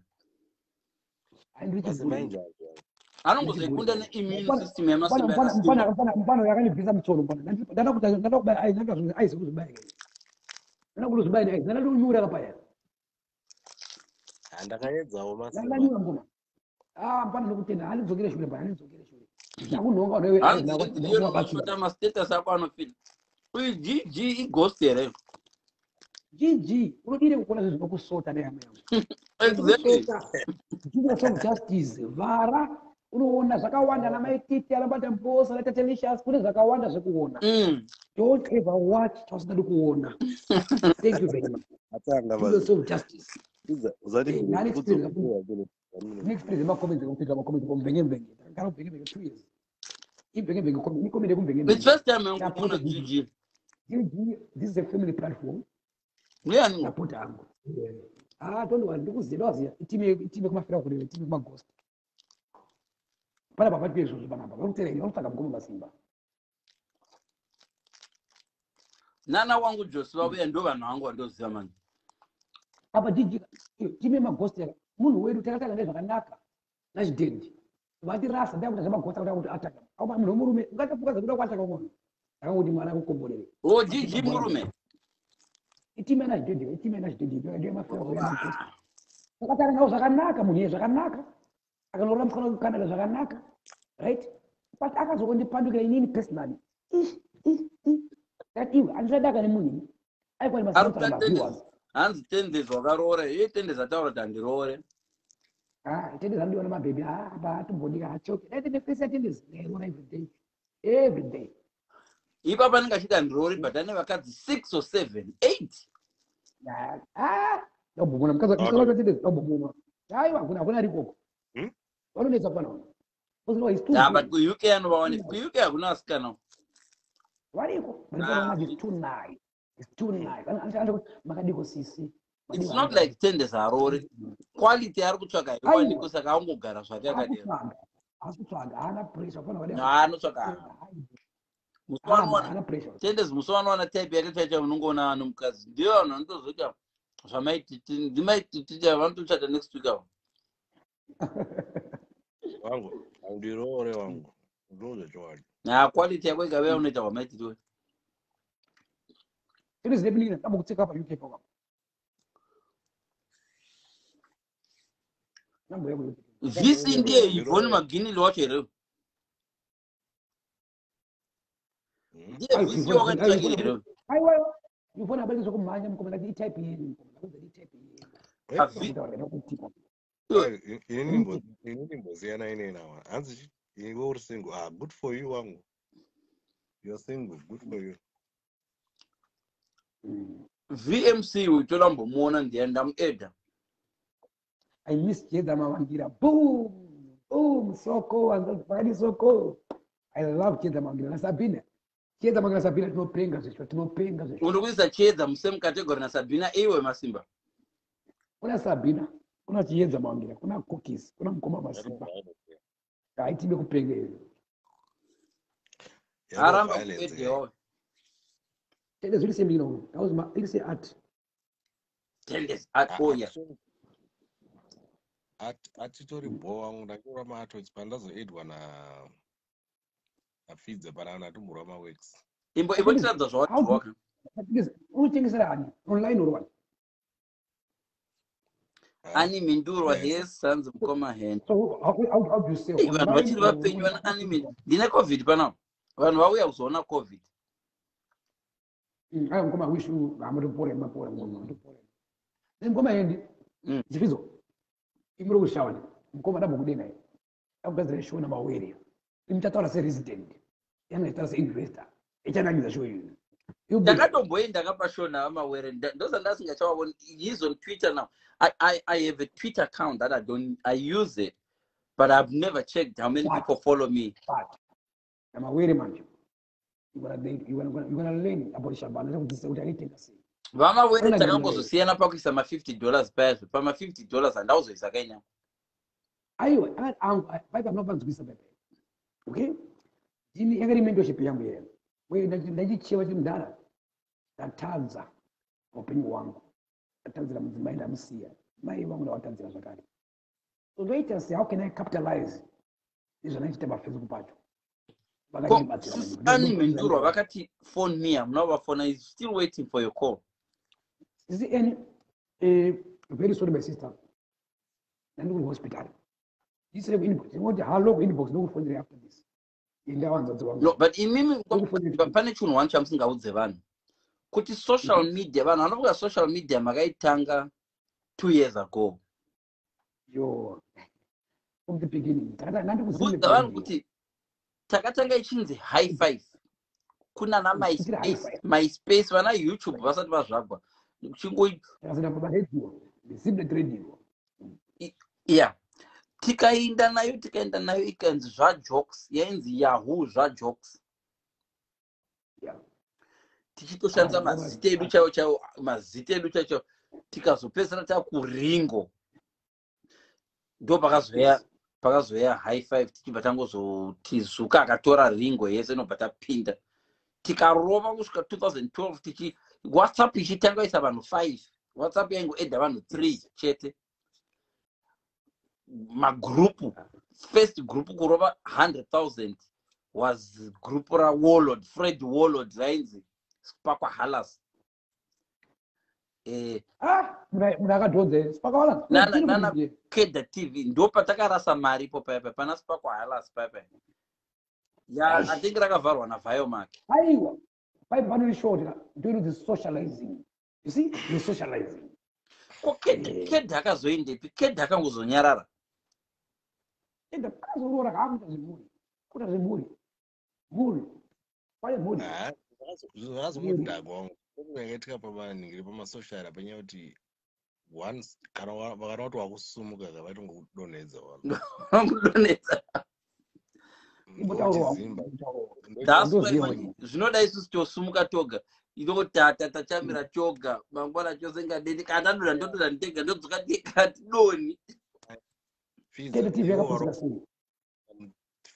masimba ainjanjui wangu anongozoikunda neimmune system yamasimba yakasimba mpano yakanibvisa mutsoro mpano ndandakubaya aizi aizi kuzobaya ndanda kutozobaya aizi ndanda ndonyura kapaya handakaedzawo mbona ah mpano ndokutenda handidzokere shure mpano handidzokere shure. Ndakunhonga ndiyonashota mastatus ako anofina uyu gg ighost here? Gg unodire kukona zvinhu zvokusota nehama yangu. Exactly. Jesus of justice. Vhara unoona zvakawanda namaititi anabata mbosa natatelicious kune zvakawanda zvekuona. Mm. don't ever watch chausingadi kuona. Thank you very much atanga jesus of justice uzati Eh, nani experience kuzokuwa kule nexperience makomedi kupita makomedi komvengevenge ndagara kumvengevenge two years imvengevenge ikomedi its yekumvengevenge first time yangu kuona gg gg this is a family platform ndiani sapota angu ah don't worry ndikuziva waziya itime itime kumafira kule itime kumagost pana papati pezvozvo panapa vakutereri vakutsvaga mukoma masimba nana wangu josi vauya ndo vanhu vangu vandoziva mani apa dj time magost yaka. Munhu wedu takatanga nezvakanaka nachidhendi vatirasa ndakuta zvemagost akuta kuti ataka au munhu wemurume ungatafuka zvakuda kuataka umwana akanguti mwana akukomborere o gg murume. Itime nachidhendi itime magost takatanga nawo zvakanaka munhu iye zvakanaka. Akanorora mukana kucanada zvakanaka right? But akazokondipandukira inini personally. That iwe handisadaka nemunhu ini. Aikwa ari nemaviewers kutendezi hanzi tendezi wakaroora iye tendezi ataura kuti handiroore. Tendezi anodiwa nemabhebhi aatombodika achoke dai tende fesi yatendezi ndairoora everyday everyday. Ipapa anenge achiti handiroori but ane vakadzi six or seven eight. Ndabhomona mukadzi wacho tendezi ndabhomona aiwa hakuna hakuna rikoko vanonetsa good. but kuuk anovawanisi kuuk hakuna asikana variko Ah. is too is too nice. Makadiko sisi its not like tendezi haroori quality ari kutsvaga iwaniko saka angogara zvake akadera akutsvaga akutsvaga haana pressure. Haanotsvaga tendezi musi wanowana type yake chaicha unongoona nomukadzi ndiyo vanhu vanotozoita zvamaititi ndimaititita vanotochata next week avo. Wangu handiroore wangu. Ndozvechokwadi na quality yako ikave unoita hwamaititiwe tiri zvinepiningina ndambokutseka pa uk paka namboya vc ndiye ivhoni maginili wacho here ndiye vc wakatitsvakira here aiwa ifona abali zvokumhanya mukomana kuti itype yeni ini nimbosiyana inenawa hanzi iwe uri single ah good for you wangu. You're single good for you vmc uyu toda mbomuona ndiye ndamuedha. I miss jeda mawangira boom! Boom! Soko anzazipakadi soko. I love jeda mawangira nasabina jeda mawangira nasabina tinopenga zvesho tinopenga zvesho uri kuisa chiedza musame category nasabhina iwe masimba? Kuna sabina kuna chiedza mawangira kuna cookies kuna mukoma masimba. Haitibe kupenga iyo aramba violence kuedhewawe tende zviri semina uno auzima iri seart tendes atoya atitori bho wangu ndakiura maatochi pandazoedwa na nafidze pana natumburwa maworks imbo imbotiradza zvawatirwaka unotengesera hani online uri wani anime ndurwa Yes. yes hanzi mukoma hen. So how, how, how do you sell Ei, vanhu vachiri vapenywa naanime ndine covid panapa vanhu vauya kuzoona covid aya mukoma wish you amatopore mapore mukoma matopore mukoma yendi Mm. zifizo. Imuri kushawani mukoma ndambokudenga ye. Akugadzira show namawere imuchataura seresident. Yanoitaura seinvestor. Ichanamidza show iyi ndakatomboenda kapashona vamawere ndosandasingachavaoni he's on twitter now. I, I, i have a twitter account that i don't i use it but i've never checked how many What? people follow me. Namawere manje vamawere takambozosiyana pakuisa ma50 dollars payazvo pama50 dollars handauzoisa kainyama aiwa angu paipa munopanzwisa pepe okay? Ini yakati mentorship yangu yeyo we ndachichewa chiri mudhara ndatanza upenyu hwangu ndatanzira mudzimai ndamusiya mai vangu ndavatanzira zvakare so ndoita se how can i capitalize? Nezvandachiita pafacebook pacho. Ani mendurwa vakati phone me hamuna kuvafona is still waiting for your call see, and uh, very sorry, my sister. And we hospital. He said, inbox. You want how long inbox? No phone after this. In that one, that's one. no but imimi phone. pa- pane chinhu wani chamusingaudze vanhu kuti social media vanhu vanovuka social media makaitanga two years ago Yo. From the beginning. Takata nandi budza kusimba vanhu kuti takatanga ichinzi high five. Kuna na Kuchira high myspace myspace vana youtube vasati vazvagwa yeah tikaenda nayo tikaenda nayo ikanzi zvajokes yainzi yahoo zvajokes Yeah. tichitoshandisa Ah, mazita edu chaiwo chaiwo mazita edu chaiwo tikazopedzisira takuringo ndo pakazoya pakazoya high five tichibva tangozoti zuka akatora ringo yese inobva tapinda. Tikarova kusvika 2012 tichi whatsapp ichitanga isa vanhu 5 whatsapp yaingoedha vanhu 3 chete. Magrupu first group kurova 100000 was group rawarlord fred warlord rainzi spakwa halas eh, Ah, muna muna akadhodze. Spakawana. Nana- nana- keda tv ndo patakarasa mari ipo paipa pana spakwa halas paipa ya Aish. i think rakavharwa naviomark Aiwa. Paipa pano short. Doing the socializing. You see, the socializing. ko keda Eh. keda akazoendepi keda akangozonyarara Enda akazorora kaakuita zvimuri. Kuita zvimuri. Mhuri. Kwaye mhuri. Ah, zvakazongodhagwa yakaitika pamaningiri pamasocial panyaya kuti once kana vakana kuti wakusumuka ka vaitongokudonhedza vanhu kudonedza Imbotaurwa. Ndochizimba. That's Ndoziva why ini. zvinoda isusu tosumuka toga inotata tachamira choga mangwana chose ngadeni kana ndadonha ndodonha ndega ndodzoka ndega tidoni Pfizer, Kede TV ivo yakapusika vari- sei?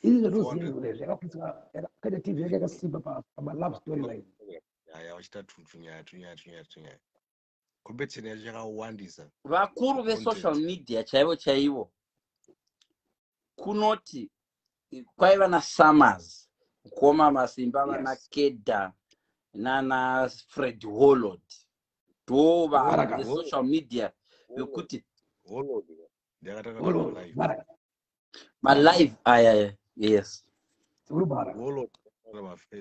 Izvi zvatoziva 400 izvo izvi yakapusika. Kede TV yake yakasimba pa pa love storyline. Yaya vachita tu- tunyaya tunyaya tunyaya tunyaya kompetisheni yacho yakawandisa vakuru vesocial media chaivo chaivo kunoti kwaiva nasummers koma masimba vana Yes. keda nana fred warlord ndo vanhu vesocial media vekuti malive aya yes.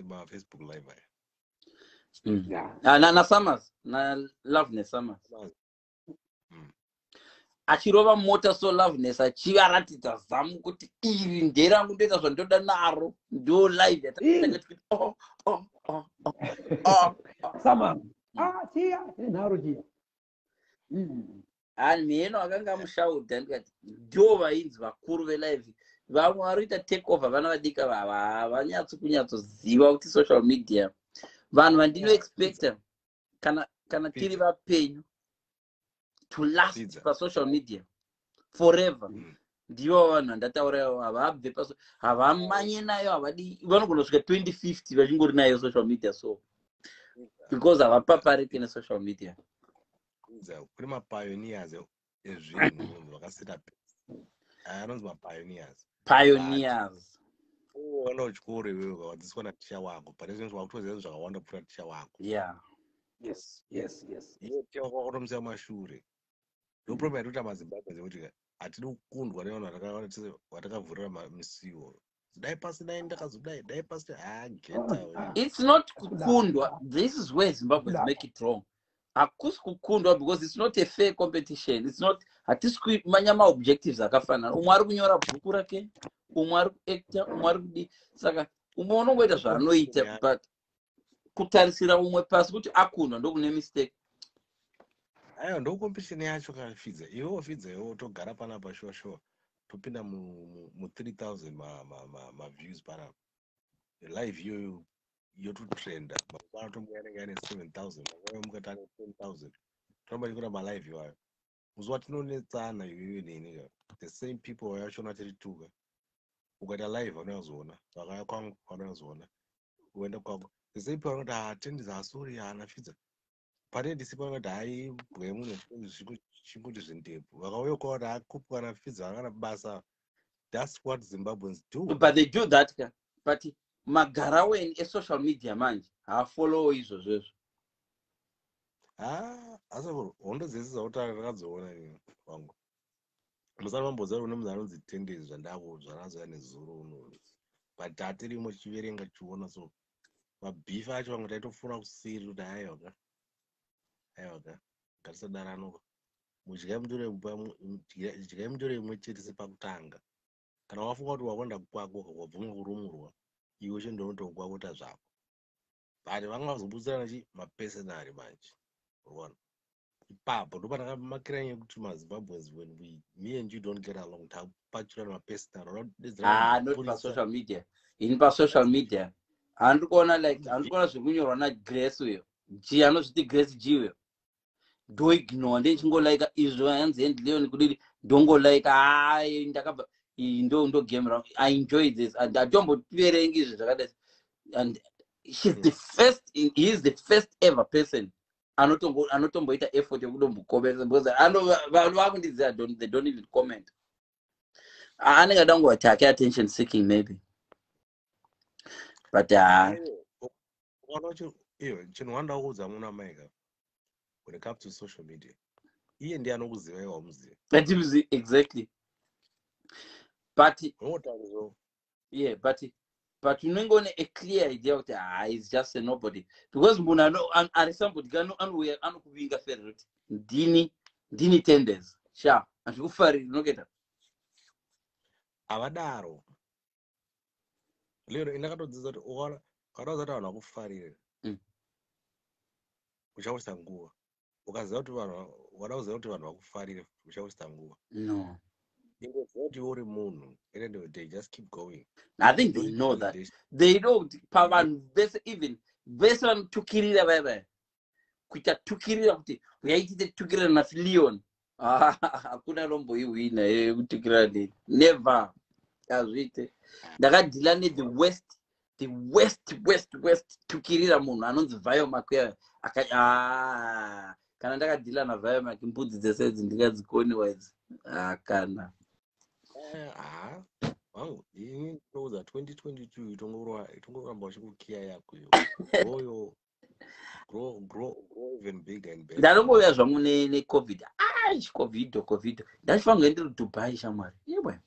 Mafacebook live aya mm. Yeah. Ah, na, na summers na loveness summers Mm. achirova mota so loveness achivaratidza zamu kuti iri nderangu ndoita zvandoda naro ndo live oh, oh, oh, oh, oh, oh. Ah, chia. Mm. ani mheno akanga amushaudha ndikati ndo vainzi vakuru velive vamwe vari kuita take over vana vadika vava havanyatsi kunyatsoziva kuti social media vanhu vandinoexpecta kana kana tiri vapenyu to last pasocial media forever. Mm. ndivo vanhu vandataura havabve paso havamanye nayo havadi vanogona kusvika 2050 vachingori nayo social media so because havapapariki nesocial media. Kune mapioneers ezvinhu aya anonzi mapioneers pioneers uona uchikoro iwewe ukawadzidziswa naticha wako pane zvinhu zvakutoziva zvakawanda kupfuura ticha wako yeah. Yes, yes, yes. iwe ticha wako wakutomusiya mashure. Ndo problem yatikuita mazimbabwe dzekuti hatidi kukundwa nevanhu vataka- vatakavhurira ma- misiwo. Dai pasinai ndakazodai dai pasina ha geta it's not kukundwa. This is where zimbabwe make it wrong. Hakusi kukundwa because it's not a fair competition. It's not hatisi kumanya maobjectives akafanana. Umwe ari kunyora bhuku rake umwe ari kuacta umwe ari kudi saka umwe unongoita zvaanoita but kutarisira umwe pasi kuti akundwa ndokune mistake. Aiwa ndo competition yacho kafidza iwewo fidza iwewo togara panapa shuwa shuwa topinda mu3000 maviews panapa live iyoyo yototrenda. Tomwe anenge ane 7000 mangwana mukati ane 10000 toramba tikura malive iwayo. Musi watinonetsana iwewe neni the same people wayachona tiri tuka ukaita live vanoyazoona vakaya kwangu vanoyazoona uenda kwako people vanoti hatendi zasori hanafidza pane ndisipo vanoti hai bwemuno chingoti zvindebvu vakauya kwavati akupwa nafidza vakana basa. Thats what zimbabweans do. But they do that ka but magaraweni esocial media manje haafollow izvozvezvo Ah, asi hondo dzese dzautara ndakadziona ini wangu mamboziva une munhu anonzi tendezi zvandakuudzva nazoya nezuro uno. But hatirimo tichiverenga tichiona so mabhifi acho vamwe taitofuna kusiri kuti aiwaka aiwaka ngatisadaranoka mudyai mutore imwe chete sepakutanga. Kana wafunga kuti wakonda kwako wabvumwa kurumurwa iwe chendonotokwakuta zvako. But vamwe vazobutsirana chi mapesenari manje unoona ipapo ndo pandakamakira yekuti mazimbabweans when we me and you don't get along. Tapachirana mapesenari ah pasocial media. Ini pasocial media. Handiri kuona like handiri kuona zvekunyorwa nagrace uyo. G anozviti grace g uyo. Ndoignore ndechichingolaika izvo hanzi hendileoni kudii ndongolaika hai ndakabva ndo ndo game round. I enjoy this. And hatombotiverengi izvi zvakadai. And shes the first he is the first ever person anotomboita effort yekutombokomesa because vanhu vakundiziva they don't even comment. Anenge ada kungova take attention seeking maybe. But chinhu wanda kuudza muna maika when it comes to social media iye ndiye anokuziva iwa muziva atimuzivi exactly. But yeah but but unenge une a clear idea kuti ha is just a nobody. Because munhu ari somebody anouya anokuvinga fere kuti ndini ndini tenders. Sha handikufariri unokuita havadaro lero indakatodzidza kuti ukadaudza kuti vanhu vakufarire uchaurisa nguva ukaziva kuti vanhu wada kuziva kuti vanhu vakufarire uchaurisa nguva no ingoziva kuti uri munhu end of day just keep going. I think they know that. they know kuti pavanhu vese even vese vanotukirira vaya vaya kuita tukirira kuti uyaitite tukirira nafilion hakuna lomboihwina yekutukirira neni never. Hazviite ndakadhila nethe west the west west west tukirira munhu anonzi vayomak uya kana ndakadhila navayomak mbudzi dzese idzi ndingadzikoniwa idzi hakana ha wangu ini ndinoudza 2022 itongoramba uchikukiya yako iyo grow even bigger and better. Ndanongouya zvangu necovid ai covido covido ndachifange ndiri dubai shamwari. Iwe.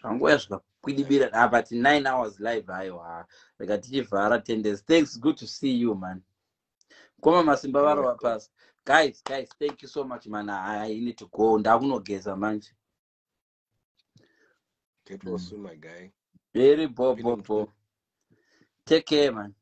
Zvangoya zvikakwidibira apati 9 hours live aiwa rega tichivhara tendes thanks good to see you man. Koma masimba varova pasi. Guys guys thank you so much man. I need to go. Ndakunogeza manje get well soon mm. my guy. Very bo bo bo. take care man